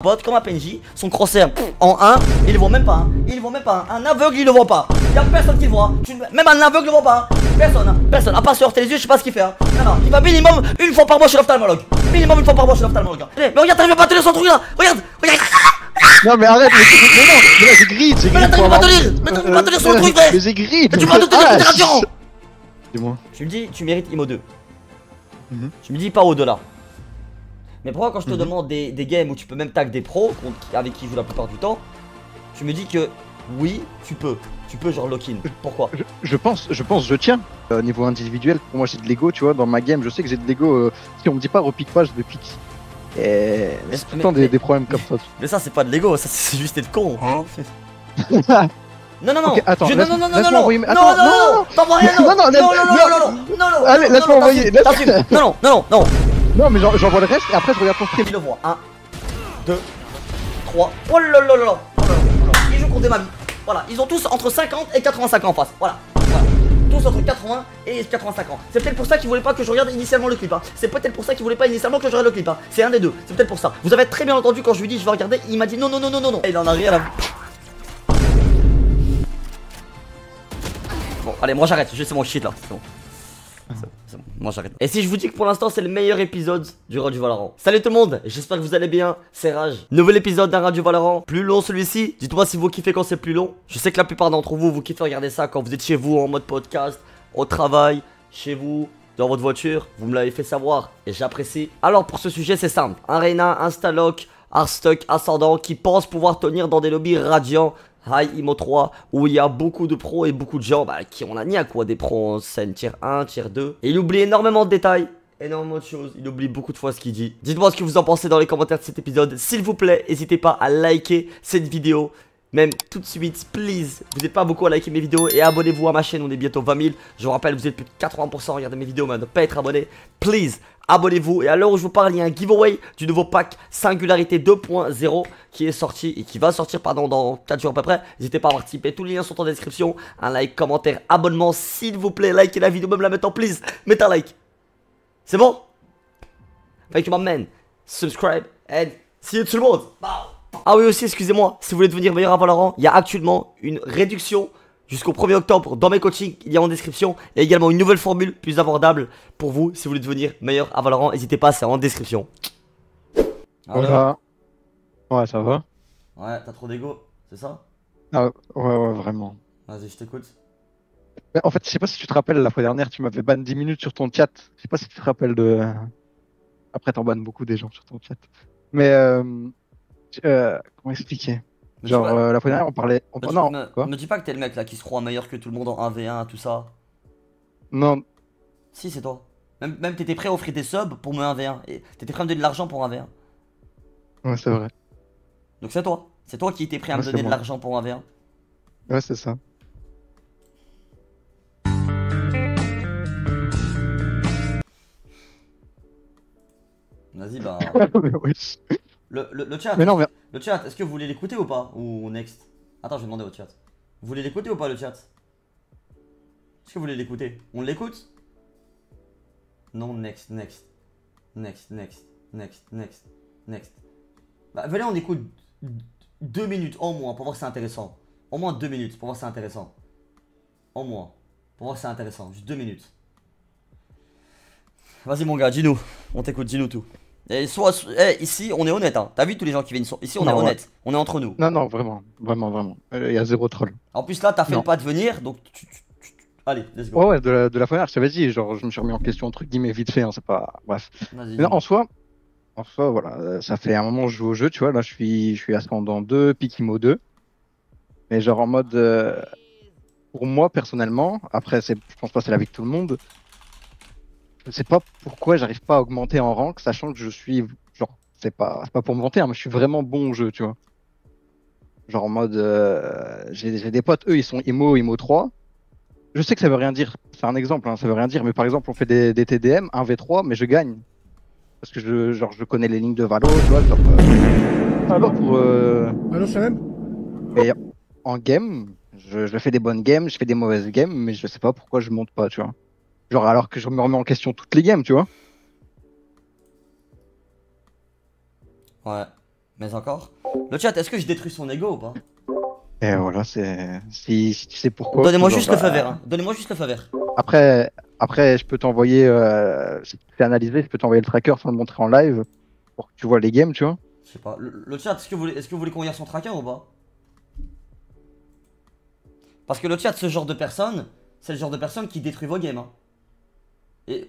Pote comme un PNJ, son crosshair en 1, il le voit même pas. Hein. Il le voit même pas. hein. Un aveugle, il le voit pas. Y'a personne qui le voit. Tu- Même un aveugle le voit pas. hein. Personne, hein. personne. À part se heurter les yeux, je sais pas ce qu'il fait. Hein. Non, non, il va minimum une fois par mois chez l'ophtalmologue. Minimum une fois par mois chez l'ophtalmologue. Mais regarde, t'arrives pas à tenir son truc là. Regarde, regarde. Non mais arrête, mais, mais non, mais là j'ai grid, Mais là, grid. t'arrives pour pas à tenir. Mais t'arrives pas à tenir sur le Euh, truc, frère. Mais j'ai grid. Mais tu tenir Ah, tes radiants. Dis-moi. Tu me dis, tu mérites IMO 2. Mhm. Tu me dis pas au-delà. Mais pourquoi quand je te Mhm. demande des, des games où tu peux même tag des pros contre- avec qui je joue la plupart du temps, tu me dis que oui, tu peux. Tu peux genre lock-in. Pourquoi Je, je pense, je pense, je tiens. Euh, niveau individuel, pour moi j'ai de l'ego, tu vois, dans ma game, je sais que j'ai de l'ego. euh, si on me dit pas repique pas, je vais pique. Et Mais- c'est tout mais- le temps des, mais- des problèmes comme ça. Mais ça c'est pas de l'ego, ça c'est juste être con. Hein Non non non, Ok, attends, je- non non non non laisse-moi non envoyer- non attends, non non non, non t'envoies rien non non, non, non laisse- non non non, non non non non Allez, non, laisse-moi non, envoyer, t'assumes, laisse- t'assumes. Non non non non non, mais j'en- j'envoie le reste et après je regarde ton stream. Il le voit 1 2 3 Oh là là là là. Ils jouent contre des mamies. Voilà, ils ont tous entre 50 et 85 ans en face. Voilà. voilà. Tous entre 80 et 85 ans. C'est peut-être pour ça qu'ils voulaient pas que je regarde initialement le clip. hein. C'est peut-être pour ça qu'ils voulaient pas initialement que je regarde le clip. hein. C'est un des deux. C'est peut-être pour ça. Vous avez très bien entendu quand je lui dis je vais regarder. Il m'a dit non non non non non non. Et il en a rien à. Bon, allez, moi j'arrête. Je sais mon shit là. C'est bon. Moi j'arrête. Et si je vous dis que pour l'instant c'est le meilleur épisode du du Valorant Salut tout le monde, j'espère que vous allez bien, c'est Rage. Nouvel épisode d'un Radio Valorant, plus long celui-ci. Dites-moi si vous kiffez quand c'est plus long. Je sais que la plupart d'entre vous, vous kiffez regarder ça quand vous êtes chez vous en mode podcast, au travail, chez vous, dans votre voiture. Vous me l'avez fait savoir et j'apprécie. Alors pour ce sujet c'est simple. Un Reyna, Instalock, Arstock, Ascendant qui pensent pouvoir tenir dans des lobbies radiants High Imo 3 où il y a beaucoup de pros et beaucoup de gens bah, qui ont la nia quoi, des pros en scène tier 1, tier 2. Et il oublie énormément de détails, énormément de choses, il oublie beaucoup de fois ce qu'il dit. Dites-moi ce que vous en pensez dans les commentaires de cet épisode. S'il vous plaît, n'hésitez pas à liker cette vidéo. Même tout de suite, please. Vous pas beaucoup à liker mes vidéos et abonnez-vous à ma chaîne, on est bientôt 20 000. Je vous rappelle, vous êtes plus de 80% à regarder mes vidéos, mais à ne pas être abonné. Please, abonnez-vous. Et à l'heure où je vous parle, il y a un giveaway du nouveau pack Singularité 2.0 qui est sorti et qui va sortir pardon, dans 4 jours à peu près. N'hésitez pas à participer, tous les liens sont en description. Un like, commentaire, abonnement, s'il vous plaît. Likez la vidéo, même la mettant, please. Mettez un like. C'est bon? Thank you my man. Subscribe and see you tout le monde. Ah oui aussi, excusez-moi, si vous voulez devenir meilleur à Valorant, il y a actuellement une réduction jusqu'au 1er octobre dans mes coachings, il y a en description. Il y a également une nouvelle formule plus abordable pour vous si vous voulez devenir meilleur à Valorant. N'hésitez pas, c'est en description. Voilà. Ouais, ça va. Ouais, t'as trop d'ego, c'est ça? Ah, ouais, ouais, vraiment. Vas-y, je t'écoute. En fait, je sais pas si tu te rappelles, la fois dernière, tu m'avais ban 10 minutes sur ton chat. Je sais pas si tu te rappelles de. Après, t'en bannes beaucoup des gens sur ton chat. Mais, euh, euh, comment expliquer? Genre, pas- euh, la dernière, on parlait. on- me dis- Non, me, quoi me dis pas que t'es le mec là qui se croit meilleur que tout le monde en 1v1, tout ça. Non, Si, c'est toi. Même, même t'étais prêt à offrir des subs pour me 1v1. Et t'étais prêt à me donner de l'argent pour 1v1. ouais, c'est vrai. Donc c'est toi. C'est toi qui étais prêt à Ouais, me donner de l'argent pour 1v1. Ouais, c'est ça. Vas-y, bah. Le, le, le chat, Mais non, mais le chat, est-ce que vous voulez l'écouter ou pas Ou next Attends, je vais demander au chat. Vous voulez l'écouter ou pas le chat Est-ce que vous voulez l'écouter On l'écoute Non, next, next. Next, next, next, next, next. Bah, venez, on écoute deux minutes au moins pour voir si c'est intéressant. Au moins deux minutes pour voir si c'est intéressant. Au moins. Pour voir si c'est intéressant. Juste deux minutes. Vas-y, mon gars, dis-nous. On t'écoute, dis-nous tout. Et soit, so- eh, ici, on est honnête, hein. T'as vu tous les gens qui viennent sur- Ici, on Non, est ouais. honnête. On est entre nous. non, non, vraiment, vraiment, vraiment. Il y a zéro troll. En plus, là, t'as fait Non. le pas de venir, donc tu. tu- tu- tu- Allez, let's go. Ouais, ouais, de la, de la dernière, je t'avais dit, genre, je me suis remis en question, entre guillemets, vite fait, hein, c'est pas. Bref. Mais non, en soi, en soi, voilà, ça fait un moment que je joue au jeu, tu vois. Là, je suis, je suis Ascendant 2, Pikimo 2. Mais genre en mode. euh, pour moi, personnellement, après, je pense pas c'est la vie de tout le monde. Je sais pas pourquoi j'arrive pas à augmenter en rank, sachant que je suis. Genre, c'est pas, c'est pas pour me vanter, hein, mais je suis vraiment bon au jeu, tu vois. Genre en mode. euh, j'ai, j'ai des potes, eux, ils sont IMO, IMO 3. Je sais que ça veut rien dire. C'est un exemple, hein, ça veut rien dire. Mais par exemple, on fait des, des TDM, 1v3, mais je gagne. Parce que je, genre, je connais les lignes de Valo, tu vois. Genre, euh, alors pour, euh, Salem mais en game, je, je fais des bonnes games, je fais des mauvaises games, mais je sais pas pourquoi je monte pas, tu vois. Genre alors que je me remets en question toutes les games, tu vois. Ouais. Mais encore. Le chat, est-ce que je détruis son ego ou pas? Et voilà, c'est. Si, si tu sais pourquoi. Donnez-moi juste le feu vert. Hein. Donnez-moi juste le feu vert. Après, après, je peux t'envoyer. Euh, si tu fais analyser, je peux t'envoyer le tracker sans le montrer en live pour que tu vois les games, tu vois. Je sais pas. Le, le chat, est-ce que vous voulez, est-ce que vous voulez qu'on regarde son tracker ou pas? Parce que le chat, ce genre de personne, c'est le genre de personne qui détruit vos games. hein. Et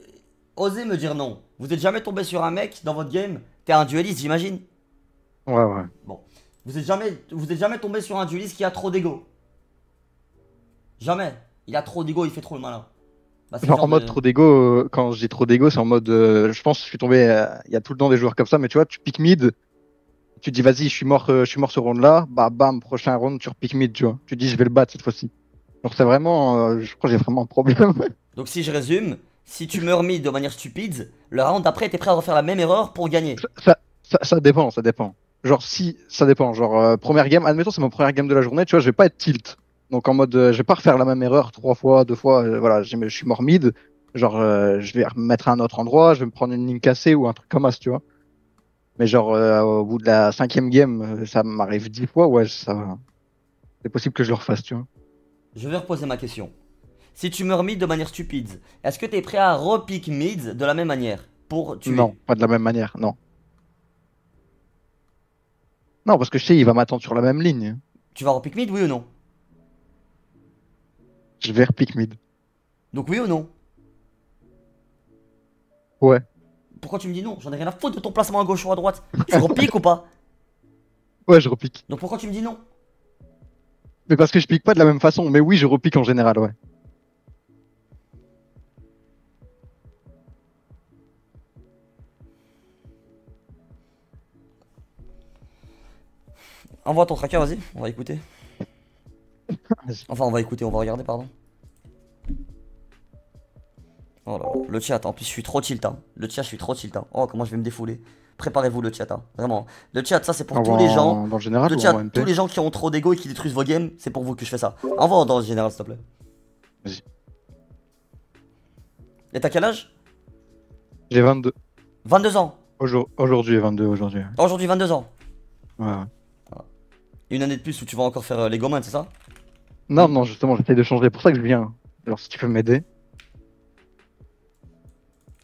osez me dire non. Vous êtes jamais tombé sur un mec dans votre game. T'es un dueliste, j'imagine. Ouais, ouais. Vous êtes jamais, vous êtes jamais tombé sur un dueliste qui a trop d'ego. Jamais. Il a trop d'ego, il fait trop le malin. Bah, en mode de- trop d'ego, euh, quand j'ai trop d'ego, c'est en mode. euh, je pense que je suis tombé. euh, Il y a tout le temps des joueurs comme ça, mais tu vois, tu piques mid. Tu te dis, vas-y, je suis mort, euh, je suis mort ce round là. Bah, bam, prochain round, tu repiques mid, tu vois. Tu te dis, je vais le battre cette fois-ci. Donc c'est vraiment. je crois que j'ai vraiment un problème. Donc si je résume, si tu meurs mid de manière stupide, le round d'après, t'es prêt à refaire la même erreur pour gagner. ça, ça, ça dépend, ça dépend. Genre, si, ça dépend. Genre, euh, première game, admettons, c'est mon première game de la journée, tu vois, je vais pas être tilt. Donc, en mode, euh, je vais pas refaire la même erreur trois fois, deux fois, euh, voilà, je suis mort mid. Genre, je vais me mettre à un autre endroit, je vais me prendre une ligne cassée ou un truc comme ça, tu vois. Mais genre, au bout de la cinquième game, ça m'arrive dix fois, ouais, ça. C'est possible que je le refasse, tu vois. Je vais reposer ma question. Si tu meurs mid de manière stupide, est-ce que t'es prêt à repick mid de la même manière pour tuer? Non, pas de la même manière, non. Non, parce que je sais, il va m'attendre sur la même ligne. Tu vas repick mid, oui ou non? Je vais repick mid. Donc oui ou non? Ouais. Pourquoi tu me dis non? J'en ai rien à foutre de ton placement à gauche ou à droite. Tu repiques ou pas? Ouais, je repique. Donc pourquoi tu me dis non? Mais parce que je pique pas de la même façon. Mais oui, je repique en général, ouais. Envoie ton tracker, vas-y, on va écouter. Enfin, on va écouter, on va regarder, pardon. Oh là là, le chat, en plus, je suis trop tilt, hein. Le chat, je suis trop tilt, hein. Oh, comment je vais me défouler. Préparez-vous, le chat, hein. Vraiment. Le chat, ça, c'est pour tous les gens. en- Dans le général Le chat, tous les gens qui ont trop d'ego et qui détruisent vos games, c'est pour vous que je fais ça. Envoie dans le général, s'il te plaît. Vas-y. Et t'as quel âge? J'ai 22. 22 ans. Aujourd- Aujourd'hui, 22 aujourd'hui. Aujourd'hui, 22 ans. Ouais, ouais. Une année de plus où tu vas encore faire euh, les Goman, c'est ça? Non, non, justement, j'essaye de changer. C'est pour ça que je viens. Alors, si tu peux m'aider.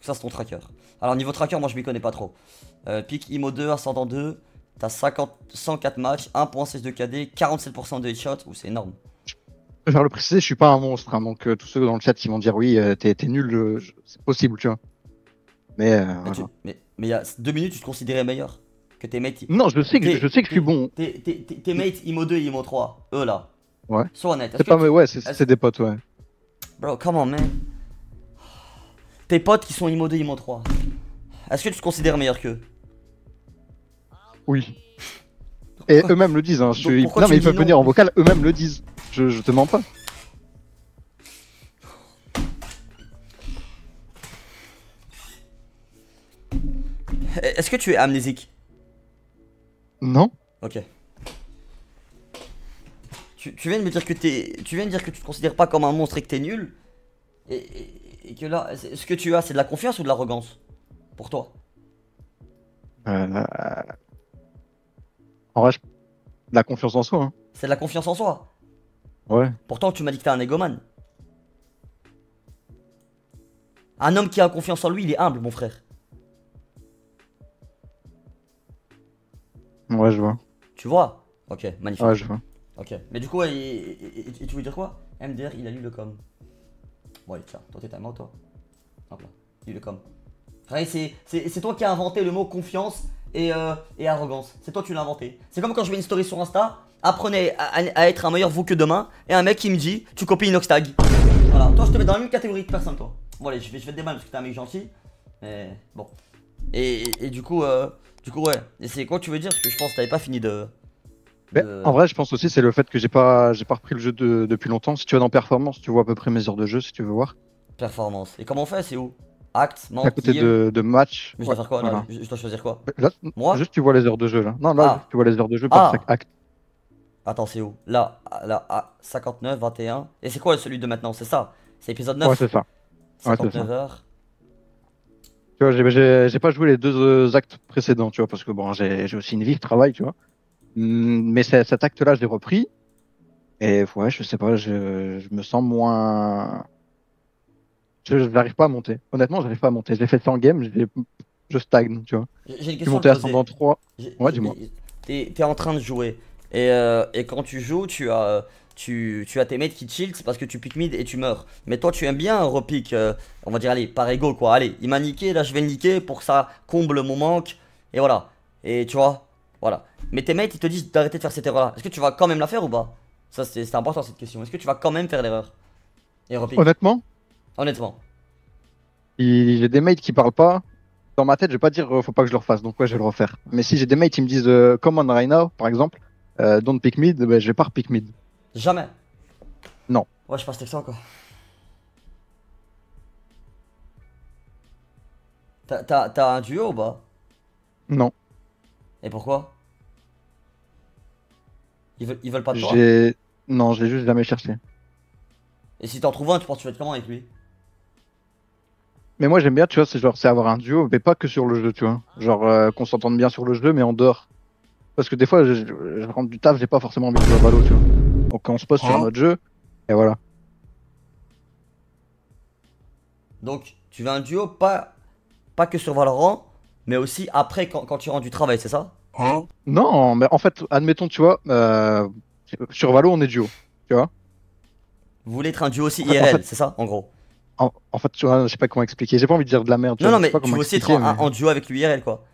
Ça, c'est ton tracker. Alors, niveau tracker, moi, je m'y connais pas trop. Euh, pic IMO 2, ascendant 2. T'as 50, 104 matchs, 1.16 de KD, 47% de headshot. Ouh, c'est énorme. Je préfère le préciser, je suis pas un monstre. hein, donc, euh, tous ceux dans le chat qui vont dire oui, euh, t'es nul, c'est possible, tu vois. Mais, euh, Mais, tu- mais, mais il y a deux minutes, tu te considérais meilleur? Que tes mates. Non, je sais que, je sais que je suis bon. Tes, tes- tes- tes mates IMO 2 et IMO 3, eux là. Ouais. Sois honnête. C'est pas, tu- mais ouais, c'est des potes, ouais. Bro, come on, man. Tes potes qui sont IMO 2, IMO 3. Est-ce que tu te considères meilleur qu'eux? Oui. Et eux-mêmes le disent. Hein. je Non, mais ils peuvent venir en vocal, eux-mêmes le disent. Je, je te mens pas. Est-ce que tu es amnésique? Non Ok. Tu, tu viens de me dire que t'es. Tu viens de dire que tu te considères pas comme un monstre et que t'es nul. Et, et- et que là, ce que tu as, c'est de la confiance ou de l'arrogance? Pour toi Euh, En vrai, je- la confiance en soi. Hein. C'est de la confiance en soi. Ouais. Pourtant, tu m'as dit que t'es un égomane. Un homme qui a confiance en lui, il est humble, mon frère. Ouais, je vois. Tu vois? Ok, magnifique. Ouais, je vois. Ok. Mais du coup, ouais, et, et- et- et tu veux dire quoi? MDR, il a lu le com. Bon, allez, tiens, toi t'es ta main, toi. Hop là, lis le com. Ouais, c'est toi qui as inventé le mot confiance et, euh, et arrogance. C'est toi qui l'as inventé. C'est comme quand je mets une story sur Insta, apprenez à, à- à être un meilleur vous que demain, et un mec qui me dit, tu copies Inoxtag. Voilà, toi je te mets dans la même catégorie que personne, toi. Bon, allez, je vais, je vais te déballer parce que t'es un mec gentil. Mais bon. Et, et- et du coup, euh, du coup, ouais. Et c'est quoi tu veux dire? Parce que je pense que t'avais pas fini de. Mais de- En vrai, je pense aussi c'est le fait que j'ai pas j'ai pas repris le jeu de- depuis longtemps. Si tu vas dans performance, tu vois à peu près mes heures de jeu si tu veux voir. Performance. Et comment on fait? C'est où? Acte, à côté de, de match. Mais je dois Ouais, faire quoi là? je, je dois choisir quoi? Là, Moi? juste tu vois les heures de jeu là. Non, là Ah. tu vois les heures de jeu par Ah. acte. Attends, c'est où? Là, là, ah, 59, 21. Et c'est quoi celui de maintenant? C'est ça C'est épisode 9 Ouais, c'est ça. ouais, c'est 59 ça. heures. Tu vois, j'ai- pas joué les deux euh, actes précédents, tu vois, parce que bon, j'ai j'ai aussi une vie, je travaille, tu vois. Hum, Mais cet acte-là, je l'ai repris. Et ouais, je sais pas, je, je me sens moins. Je je n'arrive pas à monter. Honnêtement, j'arrive pas à monter. J'ai fait 100 games, je stagne, tu vois. J'ai une question monté à à te poser. ascendant 3. J'ai- Ouais, j'ai- dis-moi. T'es t'es en train de jouer. Et, euh, et quand tu joues, tu as, tu, tu as tes mates qui c'est parce que tu piques mid et tu meurs. Mais toi, tu aimes bien un repique, euh, on va dire, allez, par ego quoi. Allez, il m'a niqué, là je vais le niquer pour que ça comble mon manque. Et voilà. Et tu vois, voilà. Mais tes mates, ils te disent d'arrêter de faire cette erreur-là. Est-ce que tu vas quand même la faire ou pas? Ça, c'est important cette question. Est-ce que tu vas quand même faire l'erreur? Et repique Honnêtement, Honnêtement. j'ai des mates qui parlent pas, dans ma tête, je vais pas dire euh, faut pas que je le refasse, donc ouais, je vais le refaire. Mais si j'ai des mates qui me disent euh, come on right now, par exemple, euh, don't pick mid, ben, je vais pas pick mid. Jamais. Non. Ouais, je passe texte encore. T'as- un duo ou pas? Non. Et pourquoi? Ils veulent, ils veulent pas de toi? Non, j'ai juste jamais cherché. Et si t'en trouves un, tu penses que tu vas être comment avec lui? Mais moi j'aime bien, tu vois, c'est genre c'est avoir un duo, mais pas que sur le jeu, tu vois. Genre euh, qu'on s'entende bien sur le jeu, mais en dehors. Parce que des fois, je, je, je rentre du taf, j'ai pas forcément envie de jouer à Valo, tu vois. Donc quand on se pose sur Hein notre jeu, et voilà. Donc, tu veux un duo pas, pas que sur Valorant, mais aussi après quand, quand tu rentres du travail, c'est ça Non, mais en fait, admettons, tu vois, euh, sur Valo on est duo. Vous voulez être un duo aussi En fait, en IRL, fait- c'est ça en gros En, en fait, tu vois, je sais pas comment expliquer. J'ai pas envie de dire de la merde. tu Non, vois, non, mais pas tu veux aussi être en, mais- en duo avec lui IRL quoi.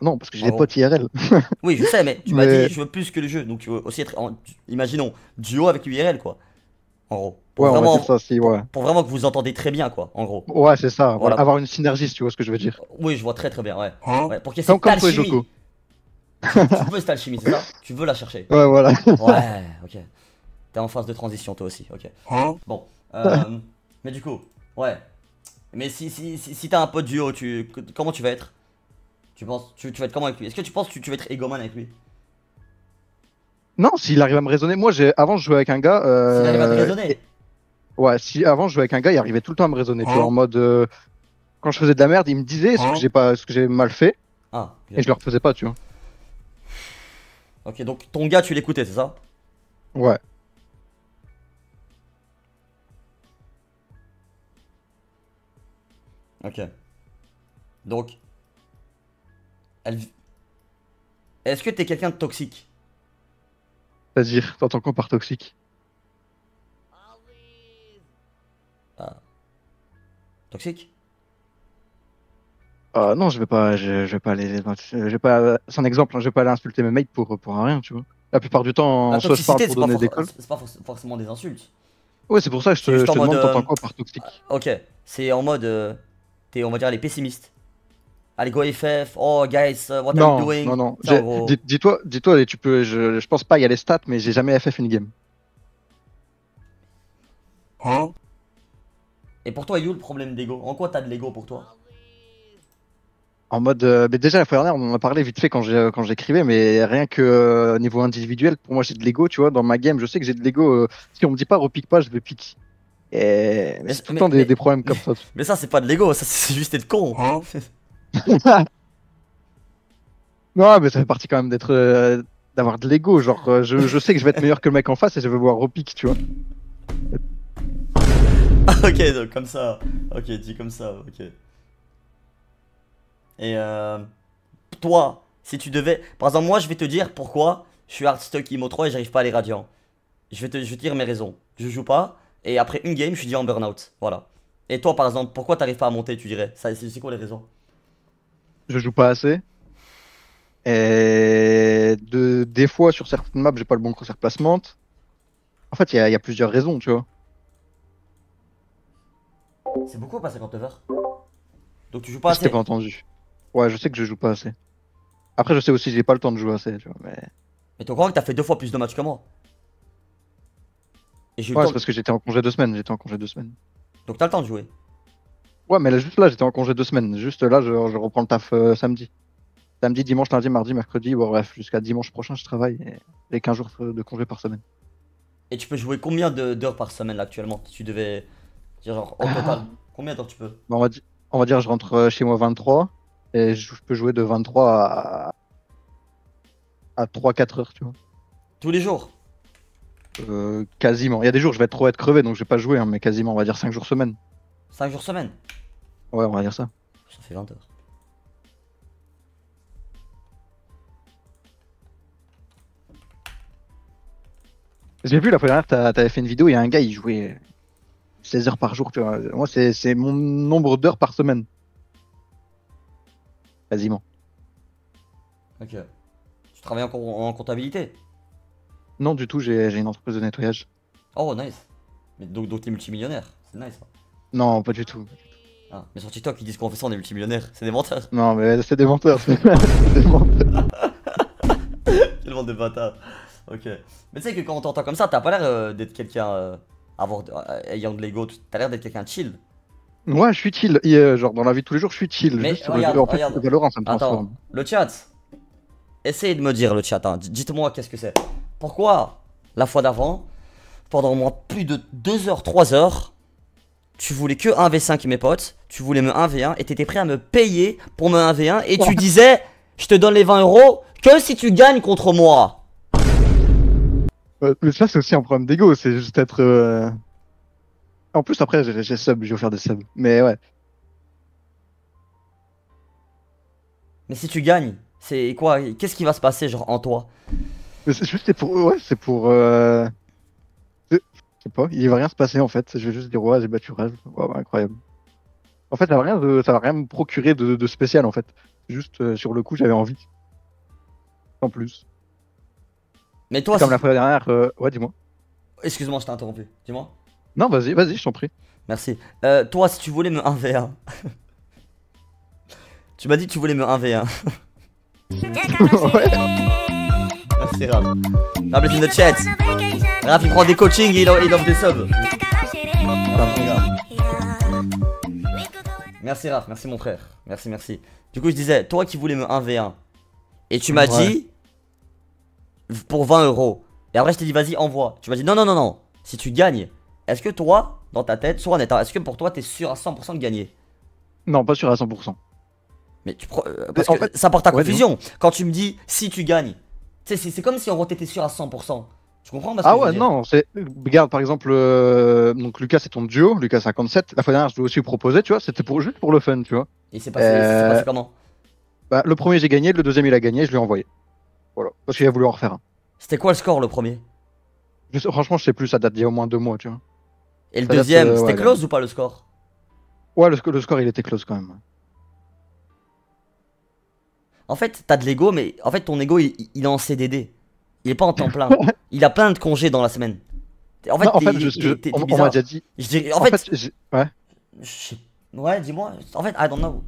Non, parce que j'ai des potes IRL. Oui, je sais, mais tu m'as Mais- dit je veux plus que le jeu, donc tu veux aussi être, en, imaginons, duo avec lui IRL quoi. En gros. Pour Ouais, on va vraiment, dire ça, si, ouais. pour vraiment que vous entendez très bien quoi, en gros. Ouais, c'est ça. voilà. Avoir une synergie, si tu vois ce que je veux dire. Oui, je vois très très bien, ouais. ouais pour qu'il y ait cette alchimie. Joko. tu veux cette alchimie, c'est ça? Tu veux la chercher. Ouais, voilà. Ouais, ok. T'es en phase de transition toi aussi, ok. Bon, euh, mais du coup, ouais. Mais si, si, si, si t'as un pote duo, tu, comment tu vas être? Tu, penses, tu, tu vas être comment avec lui? Est-ce que tu penses que tu, tu vas être égoman avec lui? Non, s'il arrive à me raisonner, moi, j'ai avant je jouais avec un gars. Euh... S'il arrive à te raisonner? Ouais, si avant je jouais avec un gars, il arrivait tout le temps à me raisonner, tu vois, en mode euh, quand je faisais de la merde, il me disait ce que j'ai pas, ce que j'ai mal fait, Ah, ok. et je le refaisais pas, tu vois. Ok, donc ton gars, tu l'écoutais, c'est ça? Ouais. Ok. Donc, elle... Est-ce que t'es quelqu'un de toxique? C'est-à-dire, t'entends quoi par toxique? Toxique? Ah non, je vais pas, je, je vais pas aller, je vais pas, c'est un exemple, hein, je vais pas aller insulter mes mates pour pour rien, tu vois. La plupart du temps, La soit je parle pour donner des calls. c'est pas forc- forcément des insultes. Ouais, c'est pour ça que je te, je demande, t'entends euh, quoi par toxique? Ok, c'est en mode. euh, T'es, on va dire, les pessimistes. Allez, go FF, oh guys, uh, what are you Non, doing? non, non. Gros. dis- Dis-toi, dis-toi, tu peux, je, je pense pas, il y a les stats, mais j'ai jamais FF une game. Et pour toi, il est où le problème d'ego? En quoi t'as de l'ego pour toi? En mode, euh, mais déjà la fois dernière, on en a parlé vite fait quand j'ai quand j'écrivais, mais rien que euh, au niveau individuel, pour moi j'ai de l'ego, tu vois. Dans ma game, je sais que j'ai de l'ego. euh, si on me dit pas repique pas, je vais pique. Et mais c'est tout le mais- temps des, mais- des problèmes comme ça. Mais ça, c'est pas de l'ego, ça, c'est juste être con. non, mais ça fait partie quand même d'être, euh, d'avoir de l'ego. Genre, euh, je, je sais que je vais être meilleur que le mec en face et je vais voir repique, tu vois. ok, donc comme ça. Ok, dis comme ça, ok. Et euh, toi, si tu devais. Par exemple, moi, je vais te dire pourquoi je suis hardstuck IMO 3 et j'arrive pas à aller radiant. Je vais, te, je vais te dire mes raisons. Je joue pas, et après une game, je suis dit en burn-out. Voilà. Et toi, par exemple, pourquoi t'arrives pas à monter, tu dirais? C'est quoi les raisons? Je joue pas assez. Et de, des fois, sur certaines maps, j'ai pas le bon crosshair placement. En fait, il y, a- il y a plusieurs raisons, tu vois. C'est beaucoup pas 50 heures? Donc tu joues pas Je t'ai assez pas entendu. Ouais, je sais que je joue pas assez. Après, je sais aussi que j'ai pas le temps de jouer assez, tu vois. Mais... Mais t'es au courant que t'as fait deux fois plus de matchs que moi Et j'ai Ouais, c'est parce que j'étais en congé deux semaines. J'étais en congé deux semaines. Donc t'as le temps de jouer. Ouais, mais là, juste là, j'étais en congé deux semaines. Juste là, je, je reprends le taf euh, samedi. Samedi, dimanche, lundi, mardi, mercredi. Bon, bref, jusqu'à dimanche prochain, je travaille. Et j'ai 15 jours de congé par semaine. Et tu peux jouer combien d'heures par semaine là actuellement? Tu devais dire genre au total, combien d'heures tu peux? Bon, on, va di- on va dire, je rentre euh, chez moi 23 et je peux jouer de 23 à, à 3-4 heures, tu vois. Tous les jours? Euh, quasiment. Il y a des jours, je vais être trop être crevé, donc je vais pas jouer, hein, mais quasiment, on va dire 5 jours semaine. 5 jours semaine Ouais, on va dire ça. Ça fait 20 heures. J'ai vu la fois dernière, t'as- t'avais fait une vidéo, il y a un gars, il jouait 16 heures par jour, tu vois. Moi, c'est mon nombre d'heures par semaine. Quasiment. Ok. Tu travailles en, en comptabilité? Non, du tout, j'ai une entreprise de nettoyage. Oh, nice. Mais donc, donc t'es multimillionnaire. C'est nice. ça. Non, pas du tout. Ah, mais sur TikTok, ils disent qu'on fait ça, on est multimillionnaire. C'est des menteurs. Non, mais c'est des menteurs. c'est des menteurs. Quel bande de bâtards. Ok. Mais tu sais que quand on t'entend comme ça, t'as pas l'air euh, d'être quelqu'un. euh, avoir, euh, ayant de l'ego, t'as l'air d'être quelqu'un chill. Ouais, je suis chill. Et, genre, dans la vie de tous les jours, je suis chill. Mais Juste sur regarde, le en regarde. le Valorant, ça me Attends, transforme. le chat. Essayez de me dire le chat. hein. Dites-moi qu'est-ce que c'est. Pourquoi la fois d'avant, pendant au moins plus de 2 heures, 3 heures, tu voulais que 1v5 mes potes, tu voulais me 1v1 et t'étais prêt à me payer pour me 1v1 et tu disais je te donne les 20 euros que si tu gagnes contre moi. Ouais, mais ça, c'est aussi un problème d'ego. C'est juste être. euh, En plus, après, j'ai j'ai sub, je vais faire des subs. Mais ouais. Mais si tu gagnes, c'est quoi Qu'est-ce qui va se passer genre en toi? Mais c'est juste c'est pour. Ouais, c'est pour. Euh... Je sais pas, il va rien se passer en fait. Je vais juste dire, ouais, j'ai battu Rage. Ouais, ouais, incroyable. En fait, ça va rien, de... ça va rien me procurer de, de spécial en fait. Juste euh, sur le coup, j'avais envie. En plus. Mais toi, Comme la fois dernière. euh, Ouais, dis-moi. excuse-moi, je t'ai interrompu. Dis-moi. Non, vas-y, vas-y, je t'en prie. Merci. Euh, toi, si tu voulais me 1v1. tu m'as dit que tu voulais me 1v1. ouais. Merci Raph. Raph est in the chat. Raph il prend des coachings et il, il offre des subs. Merci Raph, merci mon frère. Merci, merci. Du coup, je disais, toi qui voulais me 1v1. Et tu m'as Ouais. dit. Pour 20 euros. Et après, je t'ai dit, vas-y, envoie. Tu m'as dit, non, non, non, non. Si tu gagnes, est-ce que toi, dans ta tête, sois honnête, hein, est-ce que pour toi, t'es sûr à 100% de gagner? Non, pas sûr à 100%. Mais tu euh, parce en que fait- ça porte à Ouais, confusion. Quand tu me dis si tu gagnes, c'est comme si gros t'étais sûr à 100%. Tu comprends parce Ah ouais, non, c'est. Regarde, par exemple, euh, donc Lucas, c'est ton duo, Lucas 57. La fois dernière, je l'ai aussi proposé, tu vois, c'était pour juste pour le fun, tu vois. Et c'est passé, Euh, passé comment? Bah, le premier, j'ai gagné, le deuxième, il a gagné, je lui ai envoyé. Voilà, parce qu'il a voulu en refaire un. C'était quoi le score le premier? Je sais- franchement, je sais plus, ça date d'il y a au moins deux mois, tu vois. Et le Ça deuxième, euh, c'était ouais, close ou pas le score? Ouais, le score, il était close quand même. En fait, t'as de l'ego, mais en fait ton ego il, il est en CDD. Il est pas en temps plein. il a plein de congés dans la semaine. En fait, non, en fait, je, on, m'a déjà dit. Je dirais- en, En fait, ouais. je sais- ouais, dis-moi. En fait, I don't know.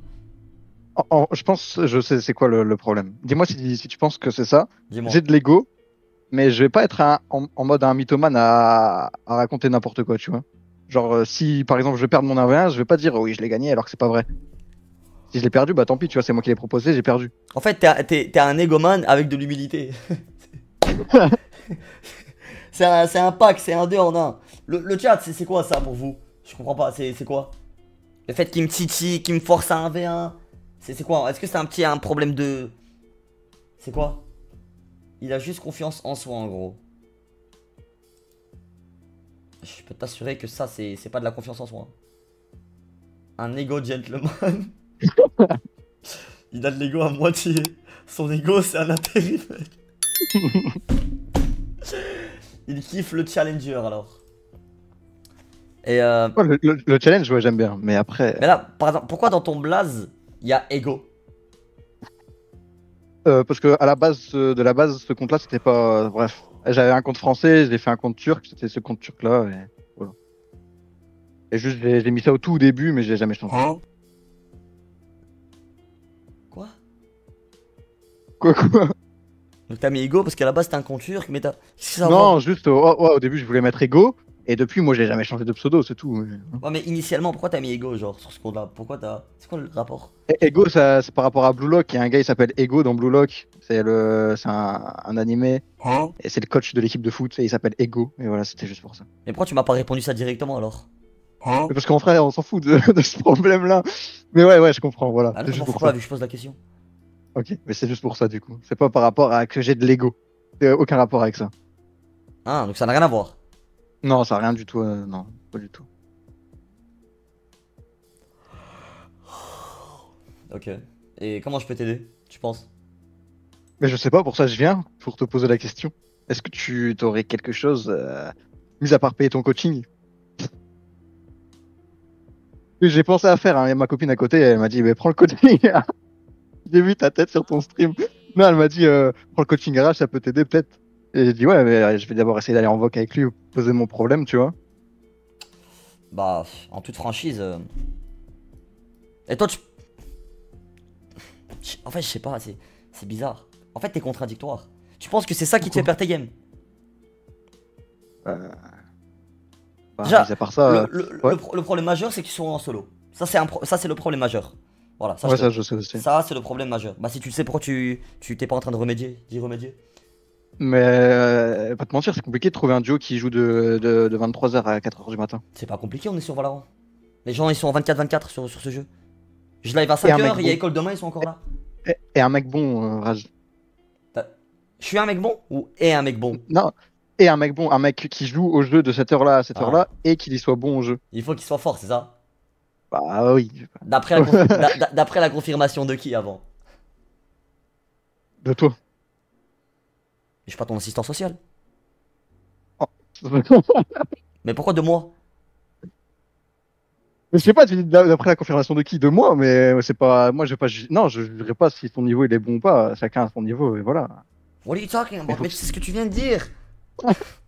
En- je pense, je sais c'est quoi le, le problème. Dis-moi si, si tu penses que c'est ça. J'ai de l'ego, mais je vais pas être un- en, mode un mythomane à, à raconter n'importe quoi, tu vois. Genre, euh, si par exemple je vais perdre mon 1v1, je vais pas dire oui, je l'ai gagné alors que c'est pas vrai. Si je l'ai perdu, bah tant pis, tu vois, c'est moi qui l'ai proposé, j'ai perdu. En fait, t'es un égomane avec de l'humilité. c'est un, c'est un pack, c'est un 2 en un. Le, le chat, c'est quoi ça pour vous? Je comprends pas, c'est quoi? Le fait qu'il me titille, qu'il me force à un V1, c'est quoi? Est-ce que c'est un petit un problème de. C'est quoi? Il a juste confiance en soi en gros. Je peux t'assurer que ça, c'est pas de la confiance en soi. Un ego gentleman. Il a de l'ego à moitié. Son ego, c'est un intérimaire. Il kiffe le challenger alors. Et euh, Ouais, le, le- le challenge, ouais, j'aime bien, mais après, mais là, par exemple, pourquoi dans ton blaze, il y a ego? Euh, parce que à la base euh, de la base, ce compte-là, c'était pas. euh, bref, j'avais un compte français, j'ai fait un compte turc, c'était ce compte turc-là, et voilà. Et juste, j'ai mis ça au tout début, mais j'ai jamais changé. Quoi Quoi, quoi Donc t'as mis ego parce qu'à la base c'était un compte turc, mais t'as. Non, juste au, ouais, au début, je voulais mettre Ego, et depuis, moi, j'ai jamais changé de pseudo, c'est tout. mais- Ouais, mais initialement, pourquoi t'as mis ego genre sur ce compte-là Pourquoi t'as. C'est quoi le rapport Et Ego, ça, c'est par rapport à Blue Lock. Il y a un gars, il s'appelle Ego dans Blue Lock. C'est le, c'est un, un animé. Et c'est le coach de l'équipe de foot. Et il s'appelle Ego. Et voilà, c'était juste pour ça. Mais pourquoi tu m'as pas répondu ça directement alors Mais Parce qu'en vrai, on s'en fout de, de ce problème-là. Mais ouais, ouais, je comprends, voilà. Ah c'est je juste m'en fous pour pas ça. vu que je pose la question. Ok, mais c'est juste pour ça, du coup. C'est pas par rapport à que j'ai de l'ego. C'est aucun rapport avec ça. Ah, donc ça n'a rien à voir. Non, ça a rien du tout. euh, non, pas du tout. Ok. Et comment je peux t'aider, tu penses? Mais je sais pas, pour ça je viens, pour te poser la question. Est-ce que tu aurais quelque chose, euh, mis à part payer ton coaching? J'ai pensé à faire, hein, et ma copine à côté, elle m'a dit, mais prends le coaching. J'ai vu ta tête sur ton stream. Non, elle m'a dit, euh, prends le coaching RH, ça peut t'aider peut-être. Et j'ai dit, ouais, mais euh, je vais d'abord essayer d'aller en voc avec lui, poser mon problème, tu vois. Bah, en toute franchise. euh, Et toi, tu. En fait, je sais pas, c'est bizarre. En fait, t'es contradictoire. Tu penses que c'est ça qui te fait perdre tes games? Bah, Déjà, à part ça, le, le- ouais. le pro- le problème majeur, c'est qu'ils sont en solo. Ça, c'est un pro- ça, c'est le problème majeur. Voilà, ça, ouais, je ça te- je sais aussi. ça, c'est le problème majeur. Bah, si tu le sais, pourquoi tu tu t'es pas en train de remédier D'y remédier Mais euh, pas te mentir, c'est compliqué de trouver un duo qui joue de, de, de 23h à 4h du matin. C'est pas compliqué, on est sur Valorant. Les gens, ils sont en 24-24 sur, sur ce jeu. Je live à Et un 5h, mec il y a école demain, ils sont encore là. Et, et un mec bon, euh, Raj. Je suis un mec bon ou est un mec bon? Non, et un mec bon, un mec qui joue au jeu de cette heure-là à cette Ah. heure-là et qu'il y soit bon au jeu. Il faut qu'il soit fort, c'est ça? Bah oui, D'après la, confi- la confirmation de qui avant? De toi. Je suis pas ton assistant social. Mais Mais pourquoi de moi? Je sais pas, d'après la confirmation de qui? De moi, mais c'est pas. Moi, je vais pas. Non, je dirais pas si ton niveau il est bon ou pas. Chacun a son niveau et voilà. What are you talking about? Mais Mais c'est ce que tu viens de dire.